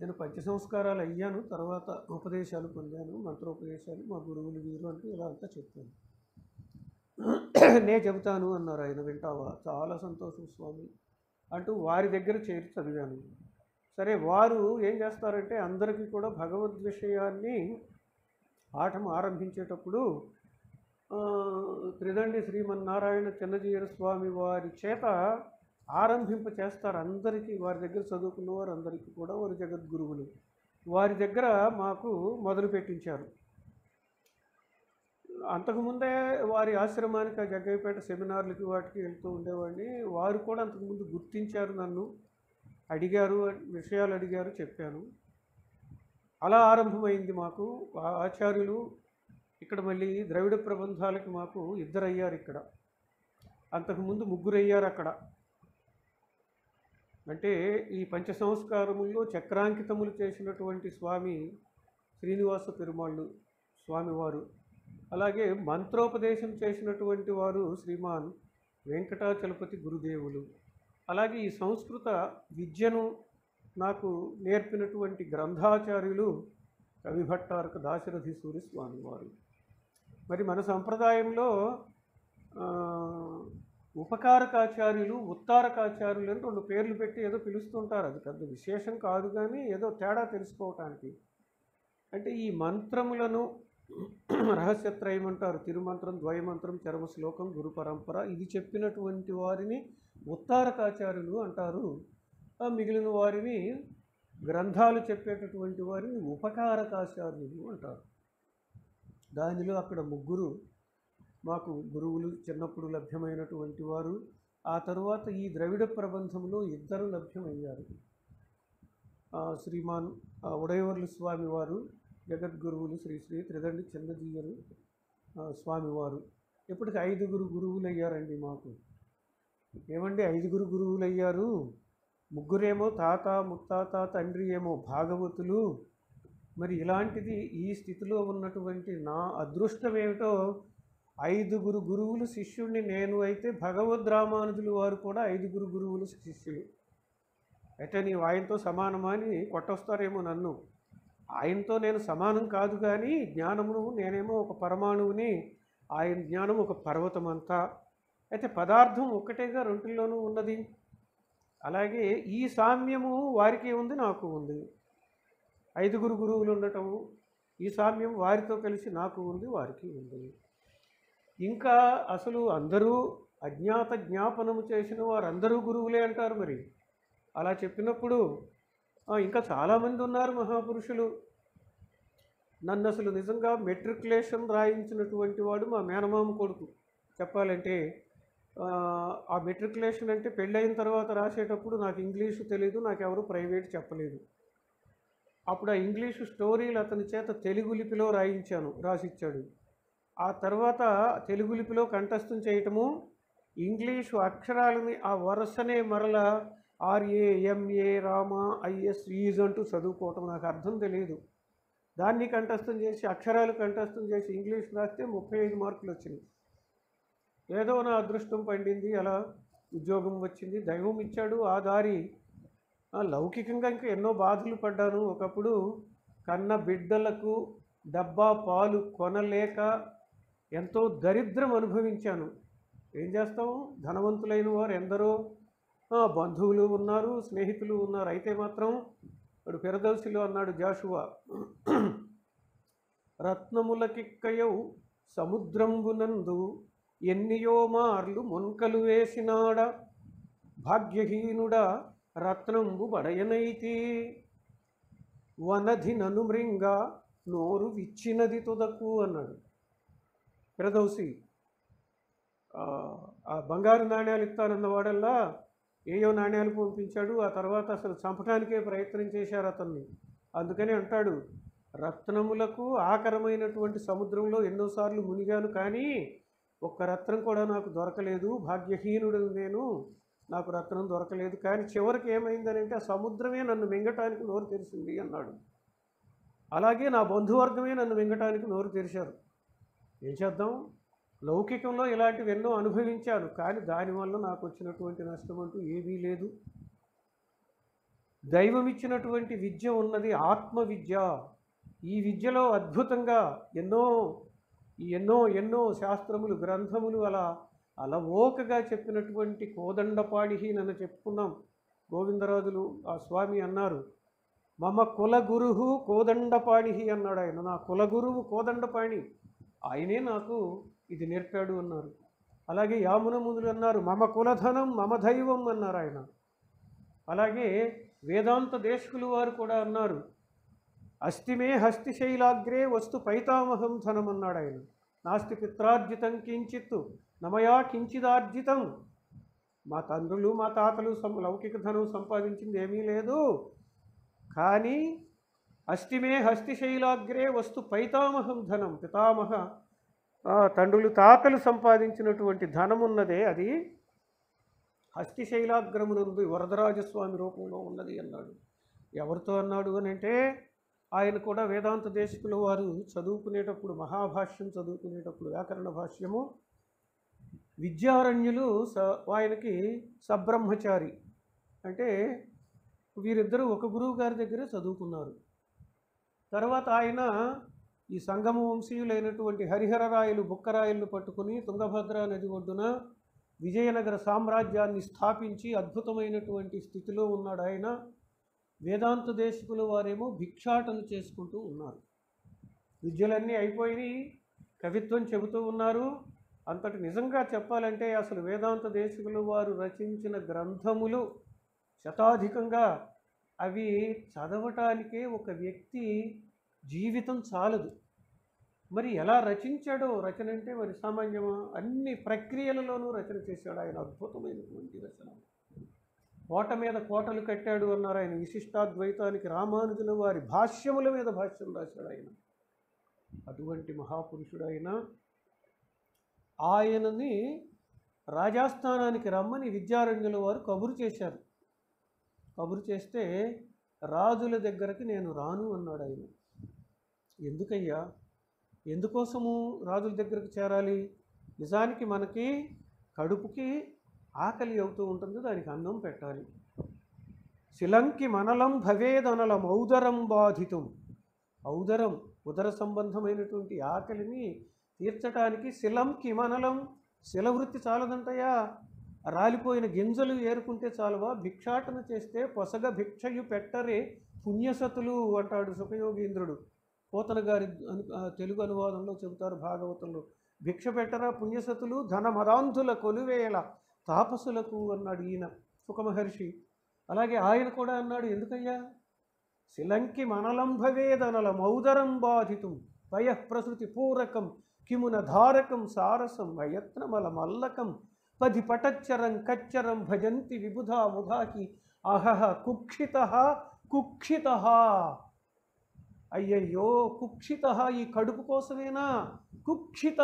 నేను పంచ సంస్కారాలు అయ్యాను తర్వాత ఉపదేశాలు పొందాను మంత్రోపదేశాలు మా గురువులు వీరు అంటూ ఇలా అంతా చెప్పాను నే చెబుతాను అన్నారు ఆయన వింటావా? చాలా సంతోషం స్వామి అంటూ వారి దగ్గర చేరి చదివాను. సరే వారు ఏం చేస్తారంటే అందరికీ కూడా భగవద్ విషయాన్ని పాఠం ఆరంభించేటప్పుడు త్రిదండి శ్రీమన్నారాయణ చిన్నజీయర స్వామి వారి చేత ఆరంభింప చేస్తారు. అందరికీ వారి దగ్గర చదువుకున్న వారు అందరికీ కూడా వారి జగద్గురువులు. వారి దగ్గర మాకు మొదలు పెట్టించారు. అంతకుముందే వారి ఆశ్రమానికి ఆ జగ్గయ్యపేట సెమినార్లకి వాటికి వెళ్తూ ఉండేవాడిని. వారు కూడా అంతకుముందు గుర్తించారు నన్ను. అడిగారు విషయాలు అడిగారు చెప్పాను. అలా ఆరంభమైంది మాకు. ఆచార్యులు ఇక్కడ మళ్ళీ ద్రవిడ ప్రబంధాలకి మాకు ఇద్దరు అయ్యారు ఇక్కడ. అంతకుముందు ముగ్గురు అయ్యారు అక్కడ. అంటే ఈ పంచ సంస్కారముల్లో చక్రాంకితములు చేసినటువంటి స్వామి శ్రీనివాస పెరుమాళ్ళు స్వామివారు. అలాగే మంత్రోపదేశం చేసినటువంటి వారు శ్రీమాన్ వెంకటాచలపతి గురుదేవులు. అలాగే ఈ సంస్కృత విద్యను నాకు నేర్పినటువంటి గ్రంథాచార్యులు కవిభట్టారక దాశరథి సూరి స్వామివారు మరి మన సంప్రదాయంలో ఉపకారకాచార్యులు ఉత్తారకాచార్యులు అని రెండు పేర్లు పెట్టి ఏదో పిలుస్తుంటారు. అది పెద్ద విశేషం కాదు కానీ ఏదో తేడా తెలుసుకోవటానికి. అంటే ఈ మంత్రములను రహస్యత్రయం అంటారు తిరుమంత్రం ద్వయమంత్రం చరమ శ్లోకం గురు పరంపర ఇది చెప్పినటువంటి వారిని ఉత్తారకాచార్యులు అంటారు. మిగిలిన వారిని గ్రంథాలు చెప్పేటటువంటి వారిని ఉపకారకాచార్యులు అంటారు. దానిలో అక్కడ ముగ్గురు మాకు గురువులు చిన్నప్పుడు లభ్యమైనటువంటి వారు ఆ తర్వాత ఈ ద్రవిడ ప్రబంధంలో ఇద్దరు లభ్యమయ్యారు. శ్రీమాన్ ఉడయవర్లు స్వామివారు జగద్గురువులు శ్రీ శ్రీ త్రిదండి చిన్నదీయరు స్వామివారు ఇప్పటికి ఐదుగురు గురువులు అయ్యారండి మాకు. ఏమండి ఐదుగురు గురువులు అయ్యారు ముగ్గురేమో తాత ముత్తాత తండ్రి ఏమో భాగవతులు. మరి ఇలాంటిది ఈ స్థితిలో ఉన్నటువంటి నా అదృష్టం ఏమిటో ఐదుగురు గురువులు శిష్యుణ్ణి నేను అయితే భగవద్ రామానుజులు వారు కూడా ఐదుగురు గురువులు శిష్యులు. అయితే నీవు ఆయనతో సమానమా అని కొట్టొస్తారేమో నన్ను. ఆయనతో నేను సమానం కాదు కానీ జ్ఞానమును నేనేమో ఒక పరమాణువుని ఆయన జ్ఞానం ఒక పర్వతం అంతా అయితే పదార్థం ఒక్కటేగా రెంటిల్లోనూ ఉన్నది. అలాగే ఈ సామ్యము వారికి ఉంది నాకు ఉంది. ఐదుగురు గురువులు ఉండటము ఈ సామ్యం వారితో కలిసి నాకు ఉంది వారికి ఉంది. ఇంకా అసలు అందరూ అజ్ఞాత జ్ఞాపనము చేసిన వారందరూ గురువులే అంటారు మరి. అలా చెప్పినప్పుడు ఇంకా చాలామంది ఉన్నారు మహాపురుషులు. నన్ను అసలు నిజంగా మెట్రికులేషన్ రాయించినటువంటి వాడు మా మేనమామ కొడుకు. చెప్పాలంటే ఆ, మెట్రికులేషన్ అంటే పెళ్ళైన తర్వాత రాసేటప్పుడు నాకు ఇంగ్లీషు తెలియదు నాకు ఎవరు ప్రైవేట్ చెప్పలేదు. అప్పుడు ఆ ఇంగ్లీషు స్టోరీలు అతని చేత తెలుగు లిపిలో రాయించాను రాసిచ్చాడు. ఆ తర్వాత తెలుగు లిపిలో కంఠస్థం చేయటము ఇంగ్లీషు అక్షరాలని ఆ వరుసనే మరల ఆర్ఏఎంఏ రామ ఐఎస్ ఈజ్ అంటూ చదువుకోవటం నాకు అర్థం తెలియదు దాన్ని కంఠస్థం చేసి అక్షరాలు కంఠస్థం చేసి ఇంగ్లీష్ రాస్తే ముప్పై ఐదు మార్కులు వచ్చినాయి ఏదో నా అదృష్టం పండింది అలా ఉద్యోగం వచ్చింది దైవం ఇచ్చాడు ఆ దారి. లౌకికంగా ఇంకా ఎన్నో బాధలు పడ్డాను. ఒకప్పుడు కన్న బిడ్డలకు డబ్బా పాలు కొనలేక ఎంతో దరిద్రం అనుభవించాను. ఏం చేస్తాం ధనవంతులైన వారు ఎందరో. బంధువులు ఉన్నారు స్నేహితులు ఉన్నారు. అయితే మాత్రం వాడు పెరదల్సిలో అన్నాడు జాషువా రత్నములకిక్కయవు సముద్రంబునందు ఎన్నియో మార్లు మొన్కలు వేసినాడ భాగ్యహీనుడా రత్నంబు బడయనైతి వనధి నను మృంగ నోరు విచ్చినది తుదకు అన్నాడు. ఫిరదౌసి ఆ, బంగారు నాణ్యాలు ఇస్తానన్నవాడల్లా ఏయో నాణ్యాలు పంపించాడు. ఆ తర్వాత అసలు చంపడానికే ప్రయత్నం చేశారు అతన్ని. అందుకని అంటాడు రత్నములకు ఆకరమైనటువంటి సముద్రంలో ఎన్నోసార్లు మునిగాను కానీ ఒక్క రత్నం కూడా నాకు దొరకలేదు భాగ్యహీనుడు నేను నాకు రత్నం దొరకలేదు. కానీ చివరికి ఏమైందనంటే అంటే సముద్రమే నన్ను మింగటానికి నోరు తెరిచింది అన్నాడు. అలాగే నా బంధువర్గమే నన్ను మింగటానికి నోరు తెరిచారు. ఏం చేద్దాం? లౌకికంలో ఇలాంటివి ఎన్నో అనుభవించాను కానీ దానివల్ల నాకు వచ్చినటువంటి నష్టం అంటూ ఏమీ లేదు. దైవం ఇచ్చినటువంటి విద్య ఉన్నది ఆత్మ విద్య ఈ విద్యలో అద్భుతంగా ఎన్నో ఎన్నో ఎన్నో శాస్త్రములు గ్రంథములు అలా అలవోకగా చెప్పినటువంటి కోదండపాడిహి నన్ను చెప్పుకున్నాం. గోవిందరాజులు ఆ స్వామి అన్నారు మమ కుల గురువు కోదండపాణిహి అన్నాడు ఆయన. నా కుల గురువు కోదండపాణి ఆయనే నాకు ఇది నేర్పాడు అన్నారు. అలాగే యామున ముందులు అన్నారు మమ కులధనం మమ దైవం అన్నారు ఆయన. అలాగే వేదాంత దేశకులు వారు కూడా అన్నారు అస్థిమే హస్తిశైలాగ్రే వస్తు పైతామహం ధనం అన్నాడు ఆయన. నాస్తి పిత్రార్జితం కించిత్ నమయా కించిదార్జితం. మా తండ్రులు మా తాతలు సం లౌకిక ధనం సంపాదించింది ఏమీ లేదు. కానీ అష్టిమే హస్తిశైలాగ్రే వస్తు పైతామహం ధనం. పితామహ తండ్రులు తాతలు సంపాదించినటువంటి ధనం ఉన్నదే అది. హస్తిశైలాగ్రమునందు వరదరాజస్వామి రూపంలో ఉన్నది అన్నాడు. ఎవరితో అన్నాడు అని అంటే ఆయన కూడా వేదాంత దేశకుల వారు చదువుకునేటప్పుడు మహాభాష్యం చదువుకునేటప్పుడు వ్యాకరణ భాష్యము విద్యారణ్యులు స ఆయనకి సబ్రహ్మచారి. అంటే వీరిద్దరూ ఒక గురువు గారి దగ్గరే చదువుకున్నారు. తర్వాత ఆయన ఈ సంగమ వంశీయులైనటువంటి హరిహరరాయలు బుక్కరాయలను పట్టుకుని తుంగభద్ర నది ఒడ్డున విజయనగర సామ్రాజ్యాన్ని స్థాపించి అద్భుతమైనటువంటి స్థితిలో ఉన్నాడు ఆయన వేదాంత దేశకుల వారేమో భిక్షాటన చేసుకుంటూ ఉన్నారు. విద్యలన్నీ అయిపోయి కవిత్వం చెబుతూ ఉన్నారు. అంతటి నిజంగా చెప్పాలంటే అసలు వేదాంత దేశకులు వారు రచించిన గ్రంథములు శతాధికంగా అవి చదవటానికే ఒక వ్యక్తి జీవితం చాలదు. మరి ఎలా రచించాడో రచన అంటే మరి సామాన్యమా? అన్ని ప్రక్రియలలోనూ రచన చేశాడు. ఆయన అద్భుతమైనటువంటి రచన కోట మీద కోటలు కట్టాడు అన్నారు ఆయన. విశిష్టాద్వైతానికి రామానుజుల వారి భాష్యముల మీద భాష్యం రాశాడు ఆయన. అటువంటి మహాపురుషుడు ఆయన ఆయనని రాజాస్థానానికి రమ్మని విద్యారణ్యుల వారు కబురు చేశారు. కబురు చేస్తే రాజుల దగ్గరకి నేను రాను అన్నాడు ఆయన. ఎందుకయ్యా? ఎందుకోసము రాజుల దగ్గరకు చేరాలి? నిజానికి మనకి కడుపుకి ఆకలి అవుతూ ఉంటుంది దానికి అన్నం పెట్టాలి. శిలంకి మనలం భవేదనలం ఔదరం బాధితం. ఔదరం ఉదర సంబంధమైనటువంటి ఆకలిని తీర్చడానికి శిలంకి మనలం శిలవృత్తి చాలదంటయా? రాలిపోయిన గింజలు ఏరుకుంటే చాలవా? భిక్షాటన చేస్తే పొసగ భిక్షయు పెట్టరే పుణ్యసతులు అంటాడు సుఖయోగీంద్రుడు. పోతన గారి అను తెలుగు అనువాదంలో చెబుతారు భాగవతంలో. భిక్ష పెట్టరా పుణ్యసతులు? ధన మదాంధుల కొలువేల తాపసులకు అన్నాడు ఈయన సుఖమహర్షి అలాగే ఆయన కూడా అన్నాడు ఎందుకయ్యా? శిలంకి మనలంభవేదనల మౌదరం బాధితం ప్రసృతి పూరకం కిమున ధారకం సారసం అయత్నమల మల్లకం పది పటచ్చరం కచ్చరం భజంతి విబుధా ముధాకి అహహ కుక్షిత కుక్షిత. అయ్యయ్యో కుక్షిత ఈ కడుపు కోసమేనా? కుక్షిత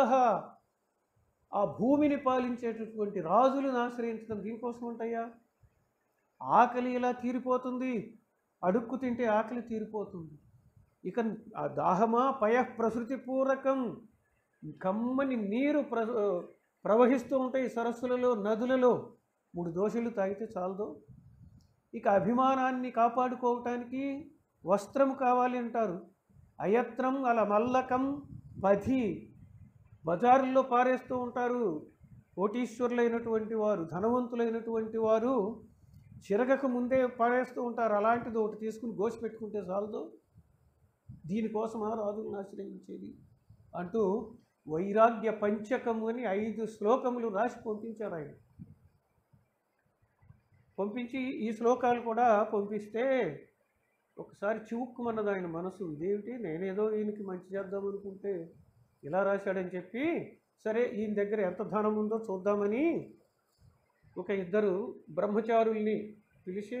ఆ భూమిని పాలించేటటువంటి రాజులను ఆశ్రయించడం దీనికోసం ఉంటాయా? ఆకలి ఇలా తీరిపోతుంది? అడుక్కు తింటే ఆకలి తీరిపోతుంది. ఇక ఆ దాహమా? పయ ప్రసృతి కమ్మని నీరు ప్ర ప్రవహిస్తూ ఉంటాయి సరస్సులలో నదులలో. మూడు దోశలు తాగితే చాలదు. ఇక అభిమానాన్ని కాపాడుకోవటానికి వస్త్రం కావాలి అంటారు. అయత్రం అల మల్లకం బధి బజారుల్లో పారేస్తూ ఉంటారు. కోటీశ్వరులైనటువంటి వారు ధనవంతులైనటువంటి వారు చిరగక ముందే పారేస్తూ ఉంటారు. అలాంటిది ఒకటి తీసుకుని గోసి పెట్టుకుంటే చాలదు. దీనికోసమా రాజులను ఆశ్రయించేది? అంటూ వైరాగ్య పంచకము అని ఐదు శ్లోకములు రాసి పంపించారు ఆయన. పంపించి ఈ శ్లోకాలు కూడా పంపిస్తే ఒకసారి చివుక్కుమన్నది ఆయన మనసు. ఇదేమిటి? నేనేదో ఈయనకి మంచి చేద్దాం అనుకుంటే ఇలా రాశాడని చెప్పి సరే ఈయన దగ్గర ఎంత ధనం ఉందో చూద్దామని ఒక ఇద్దరు బ్రహ్మచారుల్ని పిలిచి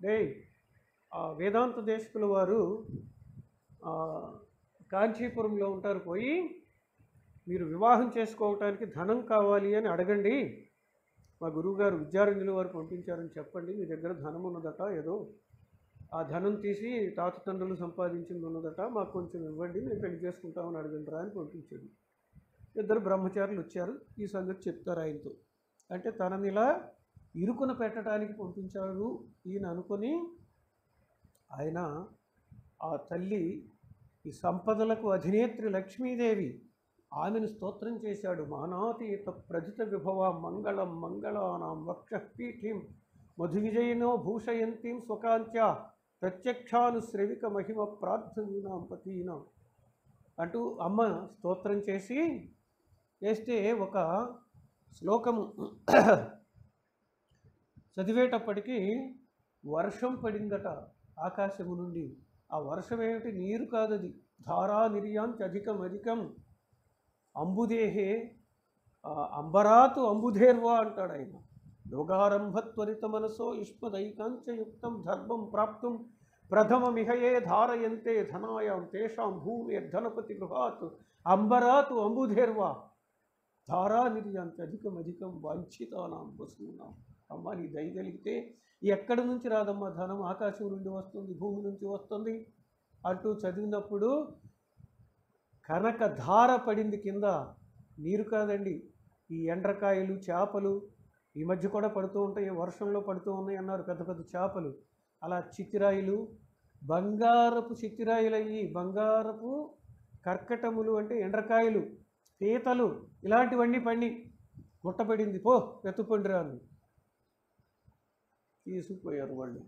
డే ఆ వేదాంత దేశకుల వారు కాంచీపురంలో ఉంటారు పోయి మీరు వివాహం చేసుకోవటానికి ధనం కావాలి అని అడగండి. మా గురువుగారు విద్యారంజుల వారు పంపించారని చెప్పండి మీ దగ్గర ధనం ఉన్నదట ఏదో. ఆ ధనం తీసి తాత తండ్రులు సంపాదించింది ఉన్నదట మాకు కొంచెం ఇవ్వండి మేము పెళ్ళి చేసుకుంటామని అడగండి రా అని పంపించాడు. ఇద్దరు బ్రహ్మచారులు వచ్చారు. ఈ సంగతి చెప్తారు ఆయనతో. అంటే తనని ఇలా ఇరుకున పెట్టడానికి పంపించాడు ఈయన అనుకొని ఆయన ఆ తల్లి ఈ సంపదలకు అధినేత్రి లక్ష్మీదేవి ఆమెను స్తోత్రం చేశాడు. మానాతీత ప్రజిత విభవ మంగళం మంగళానాం వక్షపీఠిం మధు విజయనో భూషయంతీం స్వకాంత్య ప్రత్యక్షానుశ్రవిక మహిమ ప్రార్థనీనాం పతీనాం అంటూ అమ్మ స్తోత్రం చేసి చేస్తే ఒక శ్లోకము చదివేటప్పటికీ వర్షం పడిందట ఆకాశము నుండి. ఆ వర్షం ఏమిటి నీరు కాదది. ధారా నిర్యాంచ అధికం అధికం. అంబుదేహే అంబరాతు అంబుధేర్వా అంటాడు ఆయన యోగారంభత్వరితమనసో యుష్మదైకాంచయుక్తం ధర్మం ప్రాప్తుం ప్రథమమిహయే ధారయంతే ధనాయాం తేషాం భూమి ధనపతి గృహాత్ అంబరాతు అంబుధేర్వా. ధారా నిర్యాంచ అధికం అధికం వాంఛితానాం వసూనాం. అమ్మ నీ దయగలిగితే ఎక్కడి నుంచి రాదమ్మ ధనం? ఆకాశం నుండి వస్తుంది భూమి నుంచి వస్తుంది అంటూ చదివినప్పుడు కనక ధార పడింది కింద. నీరు కాదండి ఈ ఎండ్రకాయలు చేపలు ఈ మధ్య కూడా పడుతూ ఉంటాయి వర్షంలో పడుతూ ఉన్నాయి అన్నారు పెద్ద పెద్ద చేపలు. అలా చిత్తిరాయిలు బంగారపు చిత్తిరాయిలు అయ్యి బంగారపు కర్కటములు అంటే ఎండ్రకాయలు పీతలు ఇలాంటివన్నీ పండి ముట్టబడింది. పో వెతుపండిరాలు తీసుకుపోయారు వాళ్ళు.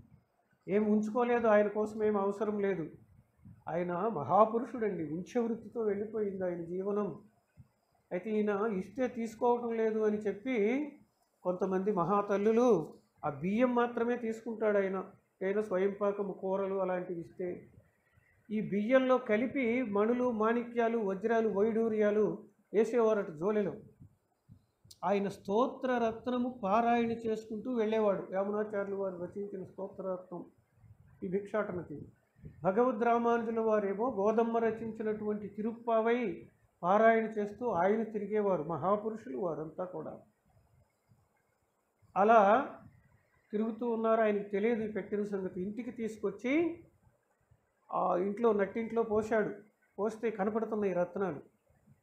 ఏం ఉంచుకోలేదు ఆయన కోసం ఏం అవసరం లేదు. ఆయన మహాపురుషుడండి ఉంచే వృత్తితో వెళ్ళిపోయింది ఆయన జీవనం. అయితే ఈయన ఇస్తే తీసుకోవటం లేదు అని చెప్పి కొంతమంది మహాతల్లులు ఆ బియ్యం మాత్రమే తీసుకుంటాడు ఆయన. ఏదైనా స్వయంపాకము కూరలు అలాంటివి ఇస్తే. ఈ బియ్యంలో కలిపి మణులు మాణిక్యాలు వజ్రాలు వైడూర్యాలు వేసేవారట జోలెలో. ఆయన స్తోత్రరత్నము పారాయణ చేసుకుంటూ వెళ్ళేవాడు. యామునాచార్యులు వారు రచించిన స్తోత్రరత్నం ఈ భిక్షాటనకి. భగవద్ రామానుజుల వారేమో గోదమ్మ రచించినటువంటి తిరుప్పావై పారాయణ చేస్తూ ఆయన తిరిగేవారు. మహాపురుషులు వారంతా కూడా. అలా తిరుగుతూ ఉన్నారు. ఆయనకు తెలియదు పెట్టిన సంగతి. ఇంటికి తీసుకొచ్చి ఆ ఇంట్లో నట్టింట్లో పోశాడు. పోస్తే కనపడుతున్నాయి రత్నాలు.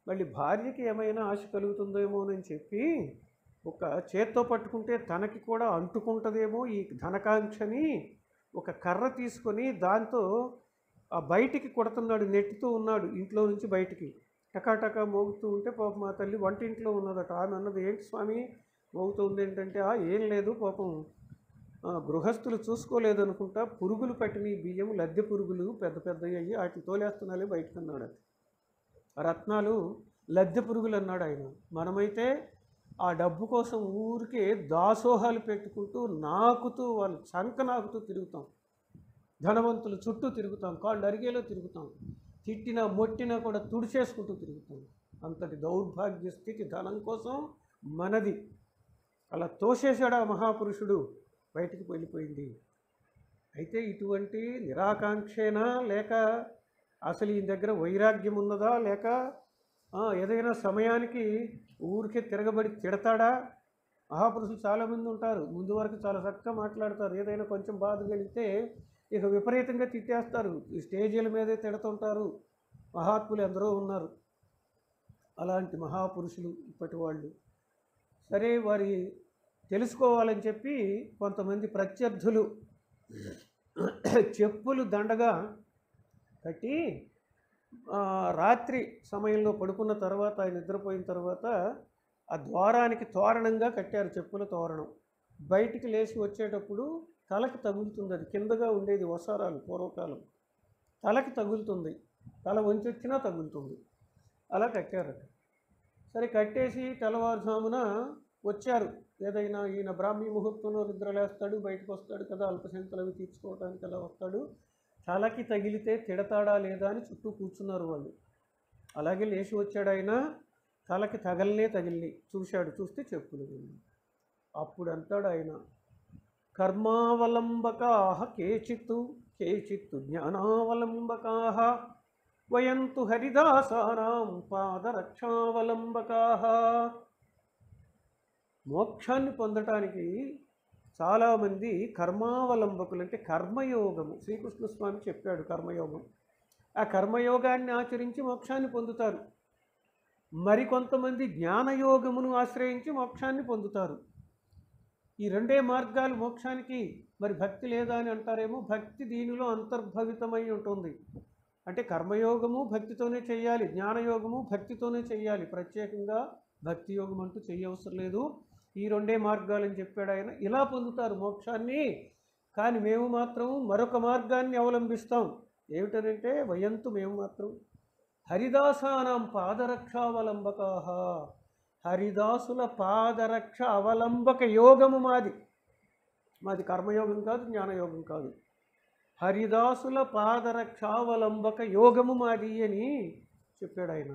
మళ్ళీ భార్యకి ఏమైనా ఆశ కలుగుతుందేమోనని చెప్పి ఒక చేత్తో పట్టుకుంటే తనకి కూడా అంటుకుంటుందేమో ఈ ధనకాంక్షని ఒక కర్ర తీసుకొని దాంతో ఆ బయటికి కొడుతున్నాడు. నెట్టుతూ ఉన్నాడు ఇంట్లో నుంచి బయటికి. టకాటకా మోగుతూ ఉంటే పాప మా తల్లి వంటింట్లో ఉన్నదట. ఆమె అన్నది ఏంటి స్వామి మోగుతుంది ఏంటంటే "ఆ, ఏం లేదు పాపం. గృహస్థులు చూసుకోలేదు అనుకుంటా పురుగులు పట్టిన ఈ బియ్యం లద్దె పురుగులు పెద్ద పెద్దవి అయ్యి వాటిని తోలేస్తున్నాలే బయటకు అన్నాడు అది. రత్నాలు లద్దె పురుగులు అన్నాడు ఆయన. మనమైతే ఆ డబ్బు కోసం ఊరికే దాసోహాలు పెట్టుకుంటూ నాకుతూ వాళ్ళు చంక నాకుతూ తిరుగుతాం. ధనవంతులు చుట్టూ తిరుగుతాం కాళ్ళు అరిగేలో తిరుగుతాం. తిట్టినా మొట్టినా కూడా తుడిచేసుకుంటూ తిరుగుతాం. అంతటి దౌర్భాగ్య స్థితి ధనం కోసం మనది. అలా తోసేశాడు ఆ మహాపురుషుడు. బయటికి వెళ్ళిపోయింది. అయితే ఇటువంటి నిరాకాంక్షేనా లేక అసలు ఈయన దగ్గర వైరాగ్యం ఉన్నదా లేక ఏదైనా సమయానికి ఊరికే తిరగబడి తిడతాడా? మహాపురుషులు చాలామంది ఉంటారు. ముందు వరకు చాలా చక్కగా మాట్లాడతారు. ఏదైనా కొంచెం బాధ కలిగితే ఇక విపరీతంగా తిట్టేస్తారు. ఈ స్టేజీల మీదే తిడుతుంటారు. మహాత్ములు ఎందరో ఉన్నారు. అలాంటి మహాపురుషులు ఇప్పటి వాళ్ళు. సరే వారి తెలుసుకోవాలని చెప్పి కొంతమంది ప్రత్యర్థులు చెప్పులు దండగా కట్టి రాత్రి సమయంలో పడుకున్న తర్వాత ఆయన నిద్రపోయిన తర్వాత ఆ ద్వారానికి తోరణంగా కట్టారు చెప్పుల తోరణం. బయటికి లేచి వచ్చేటప్పుడు తలకి తగులుతుంది. అది కిందగా ఉండేది వసారాలు పూర్వకాలం. తలకి తగులుతుంది. తల వంచొచ్చినా తగులుతుంది. అలా కట్టారట. సరే కట్టేసి తెల్లవారుజామున వచ్చారు. ఏదైనా ఈయన బ్రాహ్మీ ముహూర్తంలో నిద్రలేస్తాడు బయటకు వస్తాడు కదా అల్పసంఖ్యలు అవి తీర్చుకోవడానికి అలా వస్తాడు. తలకి తగిలితే తిడతాడా లేదా అని చుట్టూ కూర్చున్నారు వాళ్ళు. అలాగే లేచి వచ్చాడు ఆయన. తలకి తగలనే తగిలి చూశాడు చూస్తే చెప్పులు అప్పుడు అంటాడు ఆయన. కర్మావలంబకాహ కేచిత్తు కేచిత్తు వయంతు హరిదాసానాం పాదరక్షావలంబకా మోక్షాన్ని పొందటానికి చాలామంది కర్మావలంబకులు అంటే కర్మయోగము. శ్రీకృష్ణ స్వామి చెప్పాడు కర్మయోగం. ఆ కర్మయోగాన్ని ఆచరించి మోక్షాన్ని పొందుతారు. మరికొంతమంది జ్ఞానయోగమును ఆశ్రయించి మోక్షాన్ని పొందుతారు. ఈ రెండే మార్గాలు మోక్షానికి మరి భక్తి లేదా అని అంటారేమో భక్తి దీనిలో అంతర్భవితమై ఉంటుంది. అంటే కర్మయోగము భక్తితోనే చేయాలి జ్ఞానయోగము భక్తితోనే చేయాలి. ప్రత్యేకంగా భక్తి యోగం అంటూ చేయవసరం లేదు. ఈ రెండే మార్గాలని చెప్పాడు ఆయన. ఇలా పొందుతారు మోక్షాన్ని. కానీ మేము మాత్రం మరొక మార్గాన్ని అవలంబిస్తాం. ఏమిటనంటే వయంతు మేము మాత్రం హరిదాసానం పాదరక్షావలంబకాహ. హరిదాసుల పాదరక్ష అవలంబక యోగము మాది. మాది కర్మయోగం కాదు జ్ఞానయోగం కాదు. హరిదాసుల పాదరక్షావలంబక యోగము మాది అని చెప్పాడు ఆయన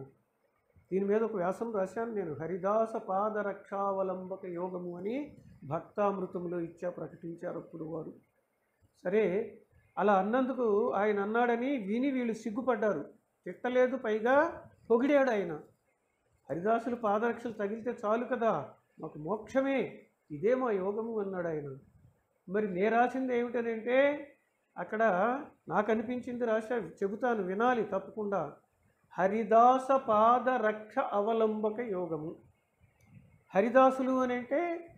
దీని మీద ఒక వ్యాసం రాశాను నేను. హరిదాస పాదరక్షావలంబక యోగము అని భక్తామృతంలో ఇచ్చా ప్రకటించారు అప్పుడు వారు. సరే అలా అన్నందుకు ఆయన అన్నాడని విని వీళ్ళు సిగ్గుపడ్డారు. తిట్టలేదు పైగా పొగిడాడు ఆయన హరిదాసులు పాదరక్షలు తగిలితే చాలు కదా మాకు మోక్షమే ఇదే మా యోగము అన్నాడు ఆయన మరి నే రాసింది ఏమిటనంటే అక్కడ నాకు అనిపించింది రాశా చెబుతాను వినాలి తప్పకుండా. హరిదాస పాద రక్ష అవలంబక యోగము. హరిదాసులు అని అంటే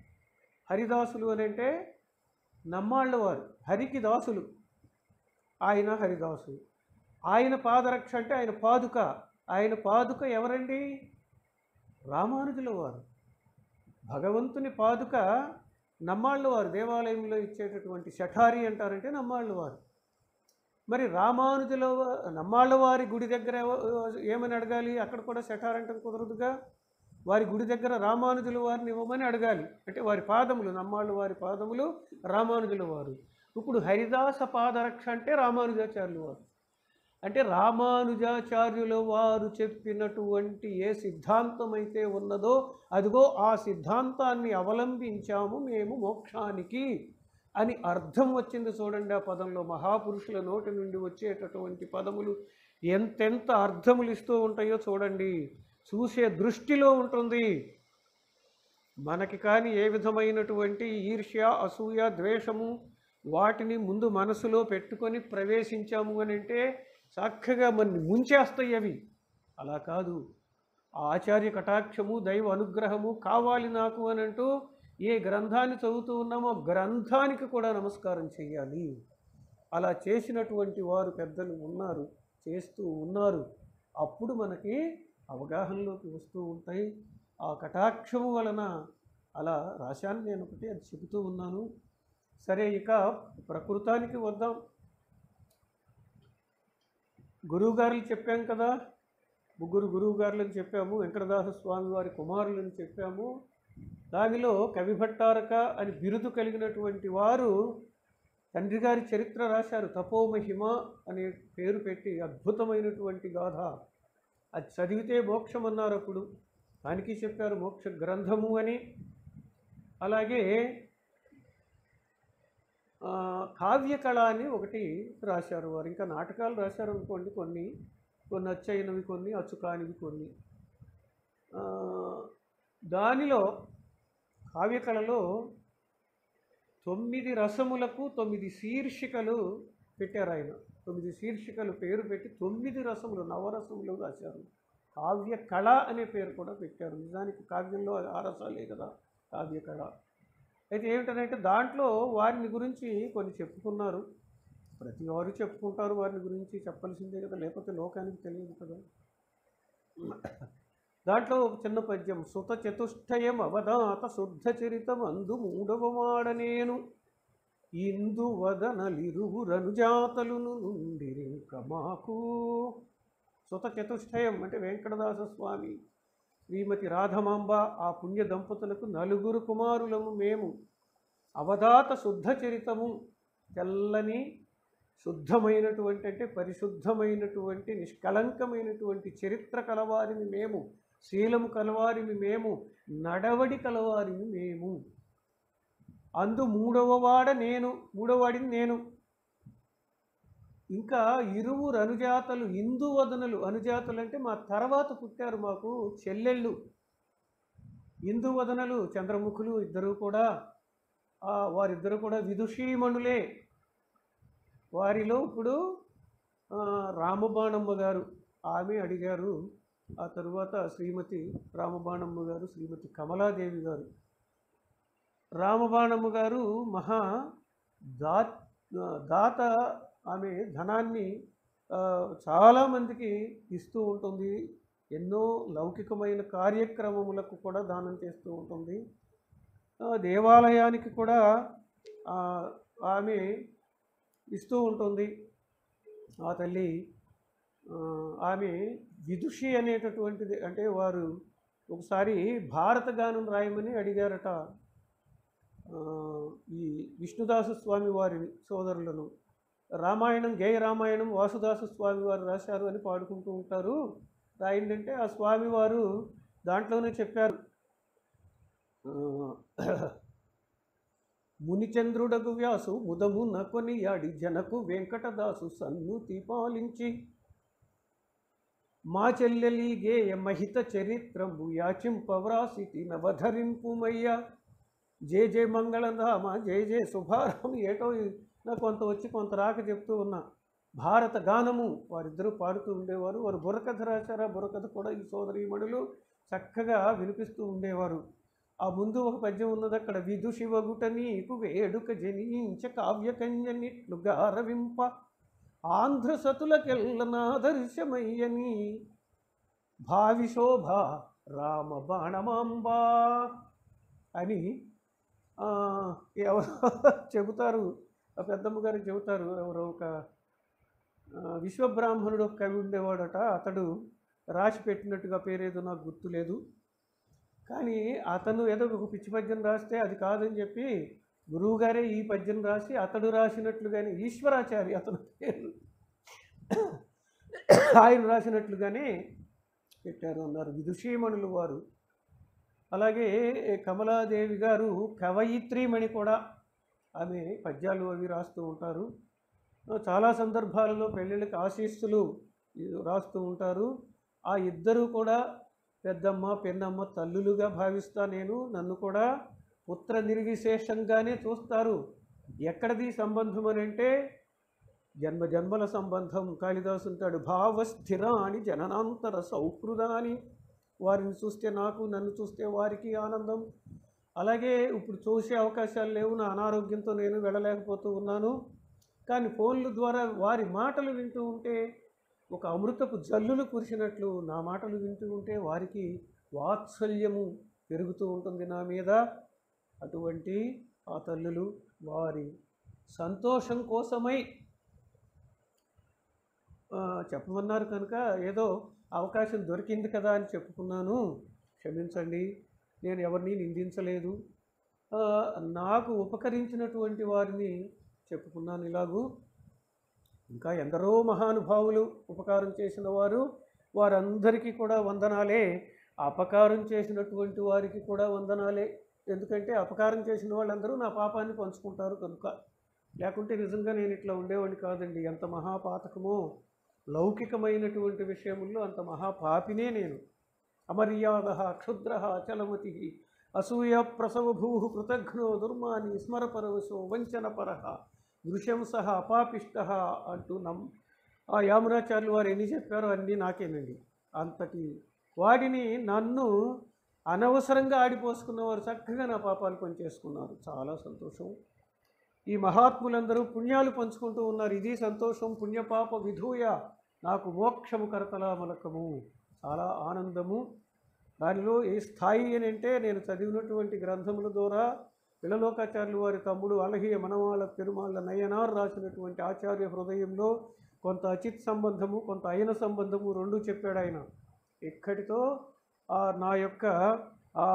హరిదాసులు అని అంటే నమ్మాళ్ళవారు హరికి దాసులు. ఆయన హరిదాసు. ఆయన పాదరక్ష అంటే ఆయన పాదుక. ఆయన పాదుక ఎవరండి? రామానుజుల వారు. భగవంతుని పాదుక నమ్మాళ్ళు వారు దేవాలయంలో ఇచ్చేటటువంటి శఠారి అంటారంటే నమ్మాళ్ళు వారు మరి రామానుజుల నమ్మాళ్ళవారి నమ్మాళ్ళ వారి గుడి దగ్గర ఏమని అడగాలి? అక్కడ కూడా శఠార్ అంటే కుదరదుగా? వారి గుడి దగ్గర రామానుజుల వారిని ఇవ్వమని అడగాలి. అంటే వారి పాదములు నమ్మాళ్ళు వారి పాదములు రామానుజుల వారు. ఇప్పుడు హరిదాస పాదరక్ష అంటే రామానుజాచార్యులు వారు. అంటే రామానుజాచార్యుల వారు చెప్పినటువంటి ఏ సిద్ధాంతం అయితే ఉన్నదో అదిగో ఆ సిద్ధాంతాన్ని అవలంబించాము మేము మోక్షానికి అని అర్థం వచ్చింది చూడండి ఆ పదంలో. మహాపురుషుల నోటి నుండి వచ్చేటటువంటి పదములు ఎంతెంత అర్థములు ఇస్తూ ఉంటాయో చూడండి. చూసే దృష్టిలో ఉంటుంది. మనకి కానీ ఏ విధమైనటువంటి ఈర్ష్య అసూయ ద్వేషము వాటిని ముందు మనసులో పెట్టుకొని ప్రవేశించాము అని అంటే చక్కగా మన ముంచేస్తాయి అవి. అలా కాదు. ఆ ఆచార్య కటాక్షము దైవ అనుగ్రహము కావాలి నాకు అని అంటూ ఏ గ్రంథాన్ని చదువుతూ ఉన్నామో గ్రంథానికి కూడా నమస్కారం చేయాలి. అలా చేసినటువంటి వారు పెద్దలు ఉన్నారు చేస్తూ ఉన్నారు. అప్పుడు మనకి అవగాహనలోకి వస్తూ ఉంటాయి. ఆ కటాక్షము వలన అలా రాశాను నేను ఒకటి అది చెబుతూ ఉన్నాను. సరే ఇక ప్రకృతానికి వద్దాం. గురువుగారులు చెప్పాం కదా. ముగ్గురు గురువుగారులని చెప్పాము. వెంకటదాస స్వామి వారి కుమారులని చెప్పాము. దానిలో కవిభట్టారక అని బిరుదు కలిగినటువంటి వారు తండ్రి గారి చరిత్ర రాశారు. తపోమహిమ అనే పేరు పెట్టి అద్భుతమైనటువంటి గాథ. అది చదివితే మోక్షం అన్నారు అప్పుడు. దానికి చెప్పారు మోక్ష గ్రంథము అని. అలాగే కావ్యకళ అని ఒకటి రాశారు వారు. ఇంకా నాటకాలు రాశారు అనుకోండి కొన్ని. కొన్ని అచ్చయినవి కొన్ని అచ్చుకానివి కొన్ని. దానిలో కావ్యకళలో తొమ్మిది రసములకు తొమ్మిది శీర్షికలు పెట్టారు ఆయన. తొమ్మిది శీర్షికలు పేరు పెట్టి తొమ్మిది రసములు నవరసములు రాశారు. కావ్య కళ అనే పేరు కూడా పెట్టారు. నిజానికి కావ్యంలో ఆ రసాలే కదా కావ్యకళ. అయితే ఏమిటంటే దాంట్లో వారిని గురించి కొన్ని చెప్పుకున్నారు. ప్రతి వారు చెప్పుకుంటారు వారిని గురించి చెప్పాల్సిందే కదా లేకపోతే లోకానికి తెలియదు కదా. దాంట్లో ఒక చిన్న పద్యం సుత చతుష్టయం అవధాత శుద్ధ చరితం అందు మూడవవాడ నేను. ఇందు వదనలిరువురను నుండి నుండిరింక మాకు సుత చతుష్టయం అంటే వెంకటదాస స్వామి శ్రీమతి రాధమాంబ ఆ పుణ్య దంపతులకు నలుగురు కుమారులము మేము. అవధాత శుద్ధ చరితము తెల్లని శుద్ధమైనటువంటి అంటే పరిశుద్ధమైనటువంటి నిష్కలంకమైనటువంటి చరిత్ర కలవారిని మేము శీలము కలవారిని మేము నడవడి కలవారిని మేము. అందు మూడవ వాడ నేను మూడవవాడిని నేను. ఇంకా ఇరువురు అనుజాతలు హిందూ వదనలు అనుజాతలు అంటే మా తర్వాత పుట్టారు మాకు చెల్లెళ్ళు. హిందూ వదనలు చంద్రముఖులు ఇద్దరు కూడా వారిద్దరూ వారిద్దరు కూడా విదుషీమణులే. వారిలో ఇప్పుడు రామబాణమ్మ గారు ఆమె అడిగారు. ఆ తరువాత శ్రీమతి రామబాణమ్మ గారు శ్రీమతి కమలాదేవి గారు. రామబాణమ్మ గారు మహా దా దాత ఆమె ధనాన్ని చాలామందికి ఇస్తూ ఉంటుంది. ఎన్నో లౌకికమైన కార్యక్రమములకు కూడా దానం చేస్తూ ఉంటుంది. దేవాలయానికి కూడా ఆమె ఇస్తూ ఉంటుంది. ఆ తల్లి ఆమె విదుషి అనేటటువంటిది అంటే వారు ఒకసారి భారత గానం రాయమని అడిగారట. ఈ విష్ణుదాసు స్వామి వారి సోదరులను. రామాయణం జయ రామాయణం వాసుదాసు స్వామివారు రాశారు అని పాడుకుంటూ ఉంటారు. రాయిందంటే ఆ స్వామివారు దాంట్లోనే చెప్పారు. మునిచంద్రుడకు వ్యాసు ముదము నకొని యాడి జనకు వెంకటదాసు సన్నుతి పాలించి మా చెల్లెలి గేయ మహిత చరిత్రంబు యాచింపవ్రాసితి నవధరింపుమయ్య జయ జయ మంగళధామ జయ జయ శుభారామ ఏటో నా కొంత వచ్చి కొంత రాక చెప్తూ ఉన్నా. భారత గానము వారిద్దరూ పాడుతూ ఉండేవారు. వారు బుర్రకథ రాశారా బుర్రకథ కూడా ఈ సోదరీమణులు చక్కగా వినిపిస్తూ ఉండేవారు. ఆ ముందు ఒక పద్యం ఉన్నది. అక్కడ విధు శివగుటని నీకు వేడుక జనించ కావ్యకంజనిట్లు గారవింప. ఆంధ్ర సతులకెల్లనాదర్శమయ్యని భావి శోభ రామ బాణమాంబా అని ఎవరో చెబుతారు. ఆ పెద్దమ్మ గారు చెబుతారు ఎవరో ఒక విశ్వబ్రాహ్మణుడు ఒక కవి ఉండేవాడట అతడు రాసి పెట్టినట్టుగా పేరేదో నాకు గుర్తులేదు కానీ అతను ఏదో ఒక పిచ్చి పద్యం రాస్తే అది కాదని చెప్పి గురువుగారే ఈ పద్యం రాసి అతడు రాసినట్లుగానే ఈశ్వరాచారి అతను పేరు ఆయన రాసినట్లుగానే పెట్టారు అన్నారు విదుషీమణులు వారు. అలాగే కమలాదేవి గారు కవయిత్రిమణి కూడా ఆమె పద్యాలు అవి రాస్తూ ఉంటారు. చాలా సందర్భాలలో పెళ్ళిళ్ళకి ఆశీస్సులు రాస్తూ ఉంటారు. ఆ ఇద్దరు కూడా పెద్దమ్మ పెన్నమ్మ తల్లులుగా భావిస్తా నేను. నన్ను కూడా పుత్ర నిర్విశేషంగానే చూస్తారు. ఎక్కడిది సంబంధం అని అంటే జన్మ జన్మల సంబంధం. కాళిదాసు ఉంటాడు భావస్థిరాని జననాంతర సౌహృద అని వారిని చూస్తే నాకు నన్ను చూస్తే వారికి ఆనందం. అలాగే ఇప్పుడు చూసే అవకాశాలు లేవు. నా అనారోగ్యంతో నేను వెళ్ళలేకపోతూ ఉన్నాను. కానీ ఫోన్ల ద్వారా వారి మాటలు వింటూ ఉంటే ఒక అమృతపు జల్లులు కురిసినట్లు నా మాటలు వింటూ ఉంటే వారికి వాత్సల్యము పెరుగుతూ ఉంటుంది నా మీద. అటువంటి ఆ తల్లులు వారి సంతోషం కోసమై చెప్పమన్నారు కనుక ఏదో అవకాశం దొరికింది కదా అని చెప్పుకున్నాను. క్షమించండి. నేను ఎవరిని నిందించలేదు. నాకు ఉపకరించినటువంటి వారిని చెప్పుకున్నాను ఇలాగూ. ఇంకా ఎందరో మహానుభావులు ఉపకారం చేసిన వారు వారందరికీ కూడా వందనాలే. అపకారం చేసినటువంటి వారికి కూడా వందనాలే. ఎందుకంటే అపకారం చేసిన వాళ్ళందరూ నా పాపాన్ని పంచుకుంటారు కనుక. లేకుంటే నిజంగా నేను ఇట్లా ఉండేవాడిని కాదండి. ఎంత మహాపాతకమో. లౌకికమైనటువంటి విషయముల్లో అంత మహాపాపినే నేను. అమర్యాద క్షుద్ర అచలమతి అసూయ ప్రసవభూ కృతఘ్నో దుర్మాని స్మరపరవశో వంచనపర దృశంస అపాపిష్ట అంటూ నమ్ ఆ యామునాచార్యులు వారు ఎన్ని చెప్పారో అన్నీ నాకేనండి. అంతటి వాడిని నన్ను అనవసరంగా ఆడిపోసుకున్నవారు చక్కగా నా పాపాలు పనిచేసుకున్నారు. చాలా సంతోషం. ఈ మహాత్ములందరూ పుణ్యాలు పంచుకుంటూ ఉన్నారు. ఇది సంతోషం. పుణ్యపాప విధూయ. నాకు మోక్షము కరతలామలకము. చాలా ఆనందము. దానిలో ఏ స్థాయి అని అంటే నేను చదివినటువంటి గ్రంథముల ద్వారా పిల్లలోకాచార్యులు వారి తమ్ముడు అలహీయ మనవాళ్ళ పెరుమాళ్ళ నయనార్ రాసినటువంటి ఆచార్య హృదయంలో కొంత అచిత్ సంబంధము కొంత అయిన సంబంధము రెండు చెప్పాడు ఆయన. ఇక్కడితో నా యొక్క ఆ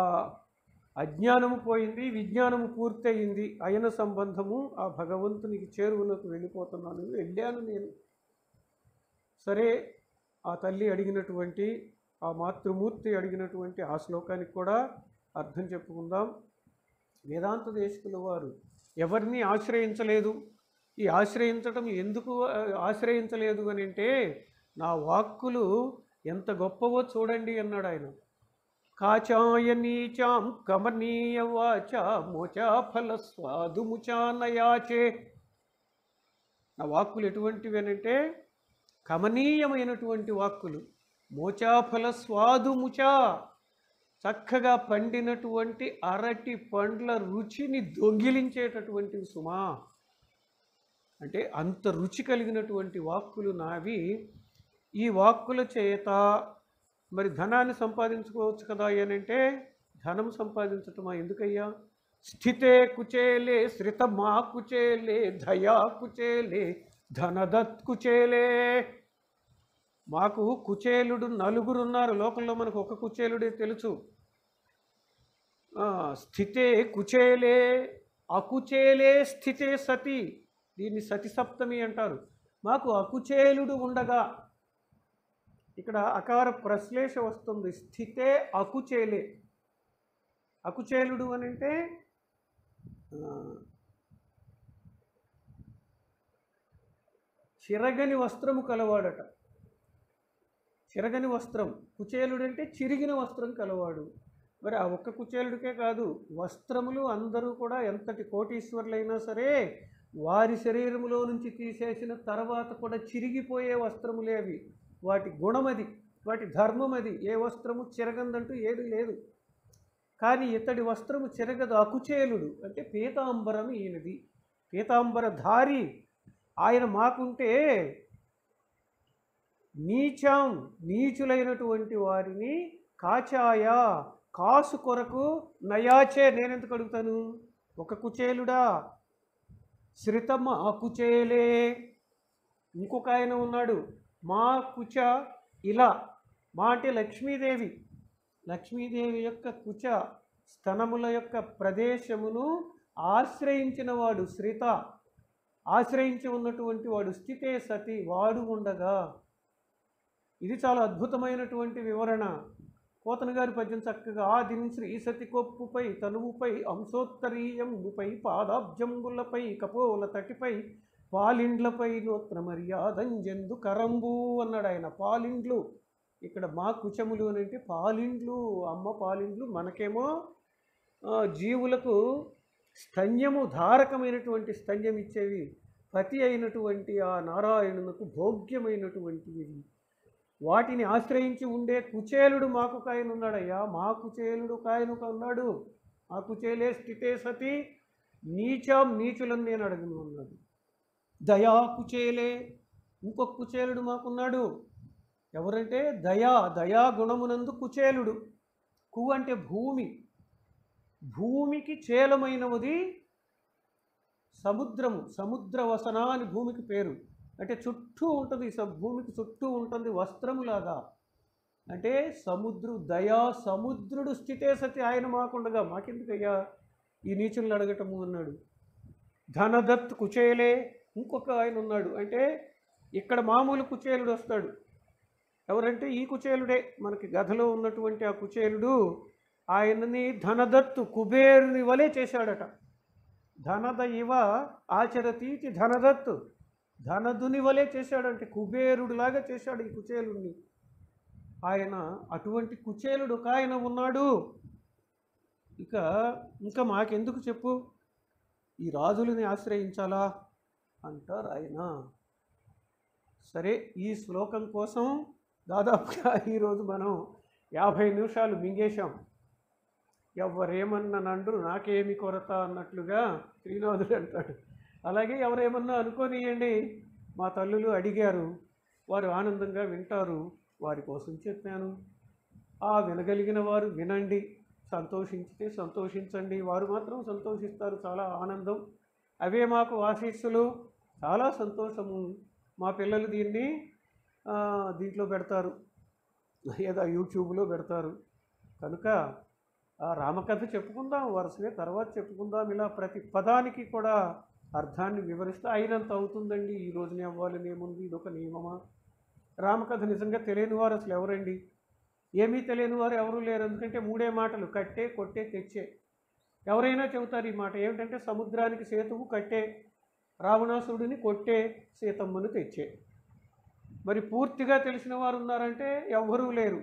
అజ్ఞానము పోయింది విజ్ఞానము పూర్తయింది అయిన సంబంధము ఆ భగవంతునికి చేరువలోకి వెళ్ళిపోతున్నాను వెళ్ళాను నేను. సరే ఆ తల్లి అడిగినటువంటి ఆ మాతృమూర్తి అడిగినటువంటి ఆ శ్లోకానికి కూడా అర్థం చెప్పుకుందాం. వేదాంత దేశకుల వారు ఎవరిని ఆశ్రయించలేదు? ఈ ఆశ్రయించటం ఎందుకు ఆశ్రయించలేదు అని అంటే నా వాక్కులు ఎంత గొప్పవో చూడండి అన్నాడు ఆయన. కాచాయ నీచాం కమనీయ వాచ మోచా ఫల స్వాదు నా వాక్కులు ఎటువంటివి అంటే కమనీయమైనటువంటి వాక్కులు. మోచాఫల స్వాదుముచా చక్కగా పండినటువంటి అరటి పండ్ల రుచిని దొంగిలించేటటువంటివి సుమా. అంటే అంత రుచి కలిగినటువంటి వాక్కులు నావి. ఈ వాక్కుల చేత మరి ధనాన్ని సంపాదించుకోవచ్చు కదా అంటే ధనం సంపాదించటమా ఎందుకయ్యా? స్థితే కుచేలే శ్రితమా కుచేలే దయా కుచేలే ధనదత్ కుచేలే మాకు కుచేలుడు నలుగురు ఉన్నారు లోకంలో మనకు ఒక కుచేలుడే తెలుసు. స్థితే కుచేలే అకుచేలే స్థితే సతి. దీన్ని సతి సప్తమి అంటారు. మాకు అకుచేలుడు ఉండగా ఇక్కడ అకార ప్రశ్లేష వస్తుంది. స్థితే అకుచేలే. అకుచేలుడు అని అంటే చిరగని వస్త్రము కలవాడట. చిరగని వస్త్రం. కుచేలుడంటే చిరిగిన వస్త్రం కలవాడు. మరి ఆ ఒక్క కుచేలుడికే కాదు వస్త్రములు అందరూ కూడా ఎంతటి కోటీశ్వరులైనా సరే వారి శరీరములో నుంచి తీసేసిన తర్వాత కూడా చిరిగిపోయే వస్త్రములే అవి. వాటి గుణమది వాటి ధర్మం అది ఏ వస్త్రము చిరగందంటూ ఏది లేదు. కానీ ఇతడి వస్త్రము చిరగదు. అకుచేలుడు అంటే పీతాంబరం ఈయనది. పీతాంబర ధారి ఆయన మాకుంటే నీచాం నీచులైనటువంటి వారిని కాచాయ కాసు కొరకు నయాచే నేనెందుకు అడుగుతాను? ఒక కుచేలుడా? శ్రితమ్మ ఆ కుచేలే. ఇంకొక ఆయన ఉన్నాడు మా కుచ ఇలా. మా అంటే లక్ష్మీదేవి. లక్ష్మీదేవి యొక్క కుచ స్తనముల యొక్క ప్రదేశమును ఆశ్రయించినవాడు శ్రీత శ్రిత ఆశ్రయించి ఉన్నటువంటి వాడు స్థితే సతి వాడు ఉండగా. ఇది చాలా అద్భుతమైనటువంటి వివరణ. కోతన గారి పద్యం చక్కగా ఆదిని శ్రీ సతి కొప్పుపై తనువుపై అంశోత్తరీయంబుపై పాదాబ్జంబులపై కపోల తటిపై పాలిండ్లపై నూత్న మర్యాదంజెందు కరంబు అన్నాడు ఆయన. పాలిండ్లు ఇక్కడ మా కుచములు అని అంటే పాలిండ్లు అమ్మ పాలిండ్లు మనకేమో జీవులకు స్తన్యము ధారకమైనటువంటి స్తన్యం ఇచ్చేవి పతి అయినటువంటి ఆ నారాయణునకు భోగ్యమైనటువంటివి. వాటిని ఆశ్రయించి ఉండే కుచేలుడు మాకు కాయన ఉన్నాడయ్యా మా కుచేలుడు కాయను ఉన్నాడు ఆ కుచేలే స్థితే సతి నీచాం నీచులని నేను అడగను అన్నాడు. దయా కుచేలే ఇంకొక కుచేలుడు మాకున్నాడు. ఎవరంటే దయా దయా గుణమునందు కుచేలుడు. కు అంటే భూమి. భూమికి చేలమైనది సముద్రము సముద్ర వసన అని భూమికి పేరు. అంటే చుట్టూ ఉంటుంది స- భూమికి చుట్టూ ఉంటుంది వస్త్రములాగా. అంటే సముద్రు దయా సముద్రుడు స్థితే సతి ఆయన మాకుండగా. మాకెందుకయ్యా? ఈ నీచులను అడగటము అన్నాడు. ధనదత్ కుచేలే ఇంకొక ఆయన ఉన్నాడు. అంటే ఇక్కడ మామూలు కుచేలుడు వస్తాడు. ఎవరంటే ఈ కుచేలుడే. మనకి గధలో ఉన్నటువంటి ఆ కుచేలుడు ఆయనని ధనదత్తు కుబేరుని వలె చేశాడట. ధనద ఇవ ఆచరతీతి ధనదత్తు ధనదుని వలె చేశాడంటే కుబేరుడిలాగా చేశాడు ఈ కుచేలుడిని ఆయన అటువంటి కుచేలుడు ఒక ఆయన ఉన్నాడు. ఇక ఇంకా మాకెందుకు చెప్పు? ఈ రాజులని ఆశ్రయించాలా? అంటారు ఆయన. సరే ఈ శ్లోకం కోసం దాదాపుగా ఈరోజు మనం యాభై నిమిషాలు మింగేశాం. ఎవరేమన్నా నండు నాకేమి కొరత అన్నట్లుగా శ్రీనాథుడు అంటాడు. అలాగే ఎవరేమన్నా అనుకోనియండి మా తల్లులు అడిగారు వారు ఆనందంగా వింటారు వారి కోసం చెప్పాను. ఆ వినగలిగిన వారు వినండి సంతోషించితే సంతోషించండి వారు మాత్రం సంతోషిస్తారు చాలా ఆనందం. అవే మాకు ఆశీస్సులు చాలా సంతోషము. మా పిల్లలు దీన్ని దీంట్లో పెడతారు ఏదో యూట్యూబ్లో పెడతారు. కనుక రామకథ చెప్పుకుందాం వరుసగా తర్వాత చెప్పుకుందాం. ఇలా ప్రతి పదానికి కూడా అర్థాన్ని వివరిస్తే అయినంత అవుతుందండి. ఈ రోజునే అవ్వాలని ఏముంది ఇదొక నియమమా? రామకథ నిజంగా తెలియని వారు అసలు ఎవరండి? ఏమీ తెలియని వారు ఎవరూ లేరు. ఎందుకంటే మూడే మాటలు కట్టే కొట్టే తెచ్చే. ఎవరైనా చెబుతారు ఈ మాట. ఏమిటంటే సముద్రానికి సేతువు కట్టే రావణాసురుడిని కొట్టే సీతమ్మను తెచ్చే. మరి పూర్తిగా తెలిసిన వారు ఉన్నారంటే ఎవ్వరూ లేరు.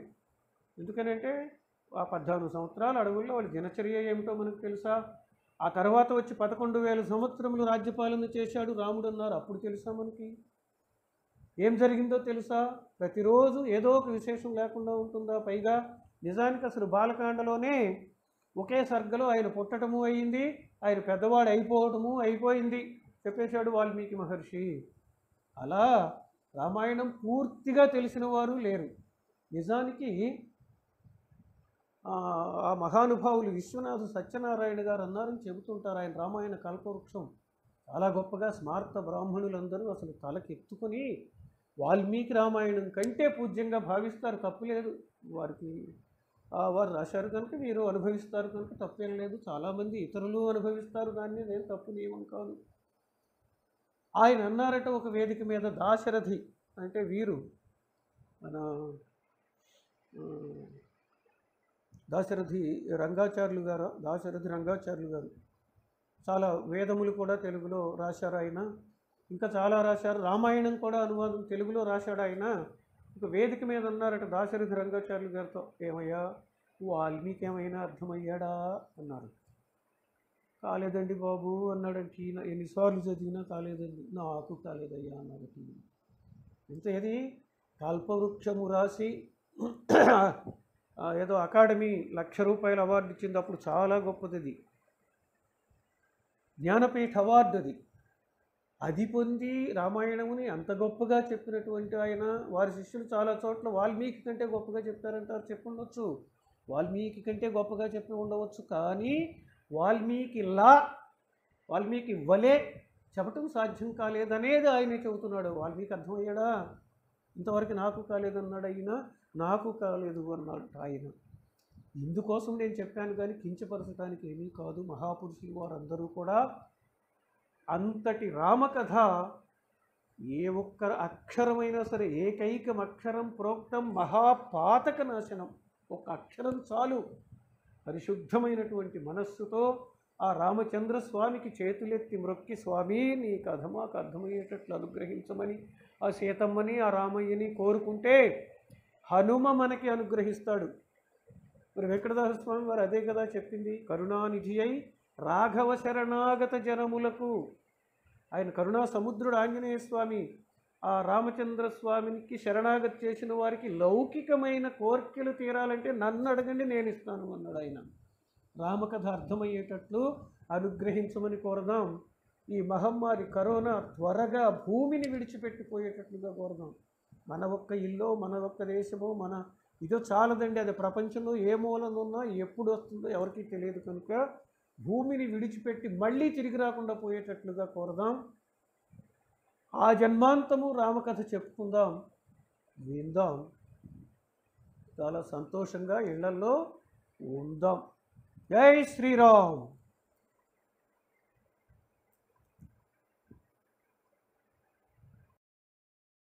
ఎందుకనంటే ఆ పద్నాలుగు సంవత్సరాల అడవుల్లో వాళ్ళ దినచర్య ఏమిటో మనకు తెలుసా? ఆ తర్వాత వచ్చి పదకొండు వేల సంవత్సరములు రాజ్యపాలన చేశాడు రాముడు అన్నారు. అప్పుడు తెలుసా మనకి? ఏం జరిగిందో తెలుసా? ప్రతిరోజు ఏదో ఒక విశేషం లేకుండా ఉంటుందా? పైగా నిజానికి అసలు బాలకాండలోనే ఒకే సర్గలో ఆయన పుట్టడము అయింది ఆయన పెద్దవాడు అయిపోవటము అయిపోయింది చెప్పేశాడు వాల్మీకి మహర్షి. అలా రామాయణం పూర్తిగా తెలిసిన వారు లేరు. నిజానికి ఆ మహానుభావులు విశ్వనాథ సత్యనారాయణ గారు అన్నారని చెబుతుంటారు. ఆయన రామాయణ కల్పవృక్షం చాలా గొప్పగా స్మార్త బ్రాహ్మణులందరూ అసలు తలకెత్తుకొని వాల్మీకి రామాయణం కంటే పూజ్యంగా భావిస్తారు. తప్పులేదు వారికి ఆ, వారు రాశారు కనుక మీరు అనుభవిస్తారు కనుక తప్పేం లేదు. చాలామంది ఇతరులు అనుభవిస్తారు దాన్ని నేను తప్పు నియమం కాదు. ఆయన అన్నారట ఒక వేదిక మీద దాశరథి అంటే వీరు మన దాశరథి రంగాచార్యులు గారు దాశరథి రంగాచార్యులు గారు. చాలా వేదములు కూడా తెలుగులో రాశారు ఆయన. ఇంకా చాలా రాశారు. రామాయణం కూడా అనువాదం తెలుగులో రాశాడు ఆయన. ఇక వేదిక మీద అన్నారట దాశరథి రంగాచార్యులు గారితో. ఏమయ్యా? వాల్మీకి ఏమైనా అర్థమయ్యాడా? అన్నారు. కాలేదండి బాబు అన్నాడంటే ఈయన. ఎన్నిసార్లు చదివినా కాలేదండి. నాకు కాలేదయ్యా అన్నాడు ఇంత ఏది? కల్పవృక్షము రాసి ఏదో అకాడమీ లక్ష రూపాయల అవార్డు ఇచ్చింది అప్పుడు చాలా గొప్పది అది జ్ఞానపీఠ అవార్డు అది అది పొంది రామాయణముని అంత గొప్పగా చెప్పినటువంటి ఆయన వారి శిష్యులు చాలా చోట్ల వాల్మీకి కంటే గొప్పగా చెప్తారంటారు చెప్పుండొచ్చు. వాల్మీకి కంటే గొప్పగా చెప్పి ఉండవచ్చు కానీ వాల్మీకి లా వాల్మీకి వలే చెప్పటం సాధ్యం కాలేదనేది ఆయన చెబుతున్నాడు. వాల్మీకి అర్థమయ్యాడా? ఇంతవరకు నాకు కాలేదన్నాడు అయినా నాకు కాలేదు అన్నాడు ఆయన. ఇందుకోసం నేను చెప్పాను కానీ కించపరచడానికి ఏమీ కాదు. మహాపురుషులు వారందరూ కూడా అంతటి రామకథ ఏ ఒక్క అక్షరమైనా సరే ఏకైకం అక్షరం ప్రోక్తం మహాపాతక నాశనం. ఒక అక్షరం చాలు. పరిశుద్ధమైనటువంటి మనస్సుతో ఆ రామచంద్ర స్వామికి చేతులెత్తి మ్రొక్కి స్వామి నీకు కథ అర్థమయ్యేటట్లు అనుగ్రహించమని ఆ సీతమ్మని ఆ రామయ్యని కోరుకుంటే హనుమ మనకి అనుగ్రహిస్తాడు. మరి వెంకటదాస స్వామి వారు అదే కదా చెప్పింది కరుణానిధి అయి రాఘవ శరణాగత జనములకు. ఆయన కరుణా సముద్రుడు ఆంజనేయ స్వామి ఆ రామచంద్ర స్వామికి శరణాగతి చేసిన వారికి లౌకికమైన కోర్కెలు తీరాలంటే నన్ను అడగండి నేను ఇస్తాను అన్నాడు ఆయన. రామకథ అర్థమయ్యేటట్లు అనుగ్రహించమని కోరదాం. ఈ మహమ్మారి కరోనా త్వరగా భూమిని విడిచిపెట్టిపోయేటట్లుగా కోరదాం. మన ఒక్క ఇల్లు మన ఒక్క దేశము మన ఇదో చాలదండి. అది ప్రపంచంలో ఏ మూలనున్నా ఎప్పుడు వస్తుందో ఎవరికీ తెలియదు కనుక భూమిని విడిచిపెట్టి మళ్ళీ తిరిగి రాకుండా పోయేటట్లుగా కోరదాం. ఆ జన్మాంతము రామకథ చెప్పుకుందాం. విందాం. చాలా సంతోషంగా ఇళ్ళలో ఉందాం. జై శ్రీరామ్!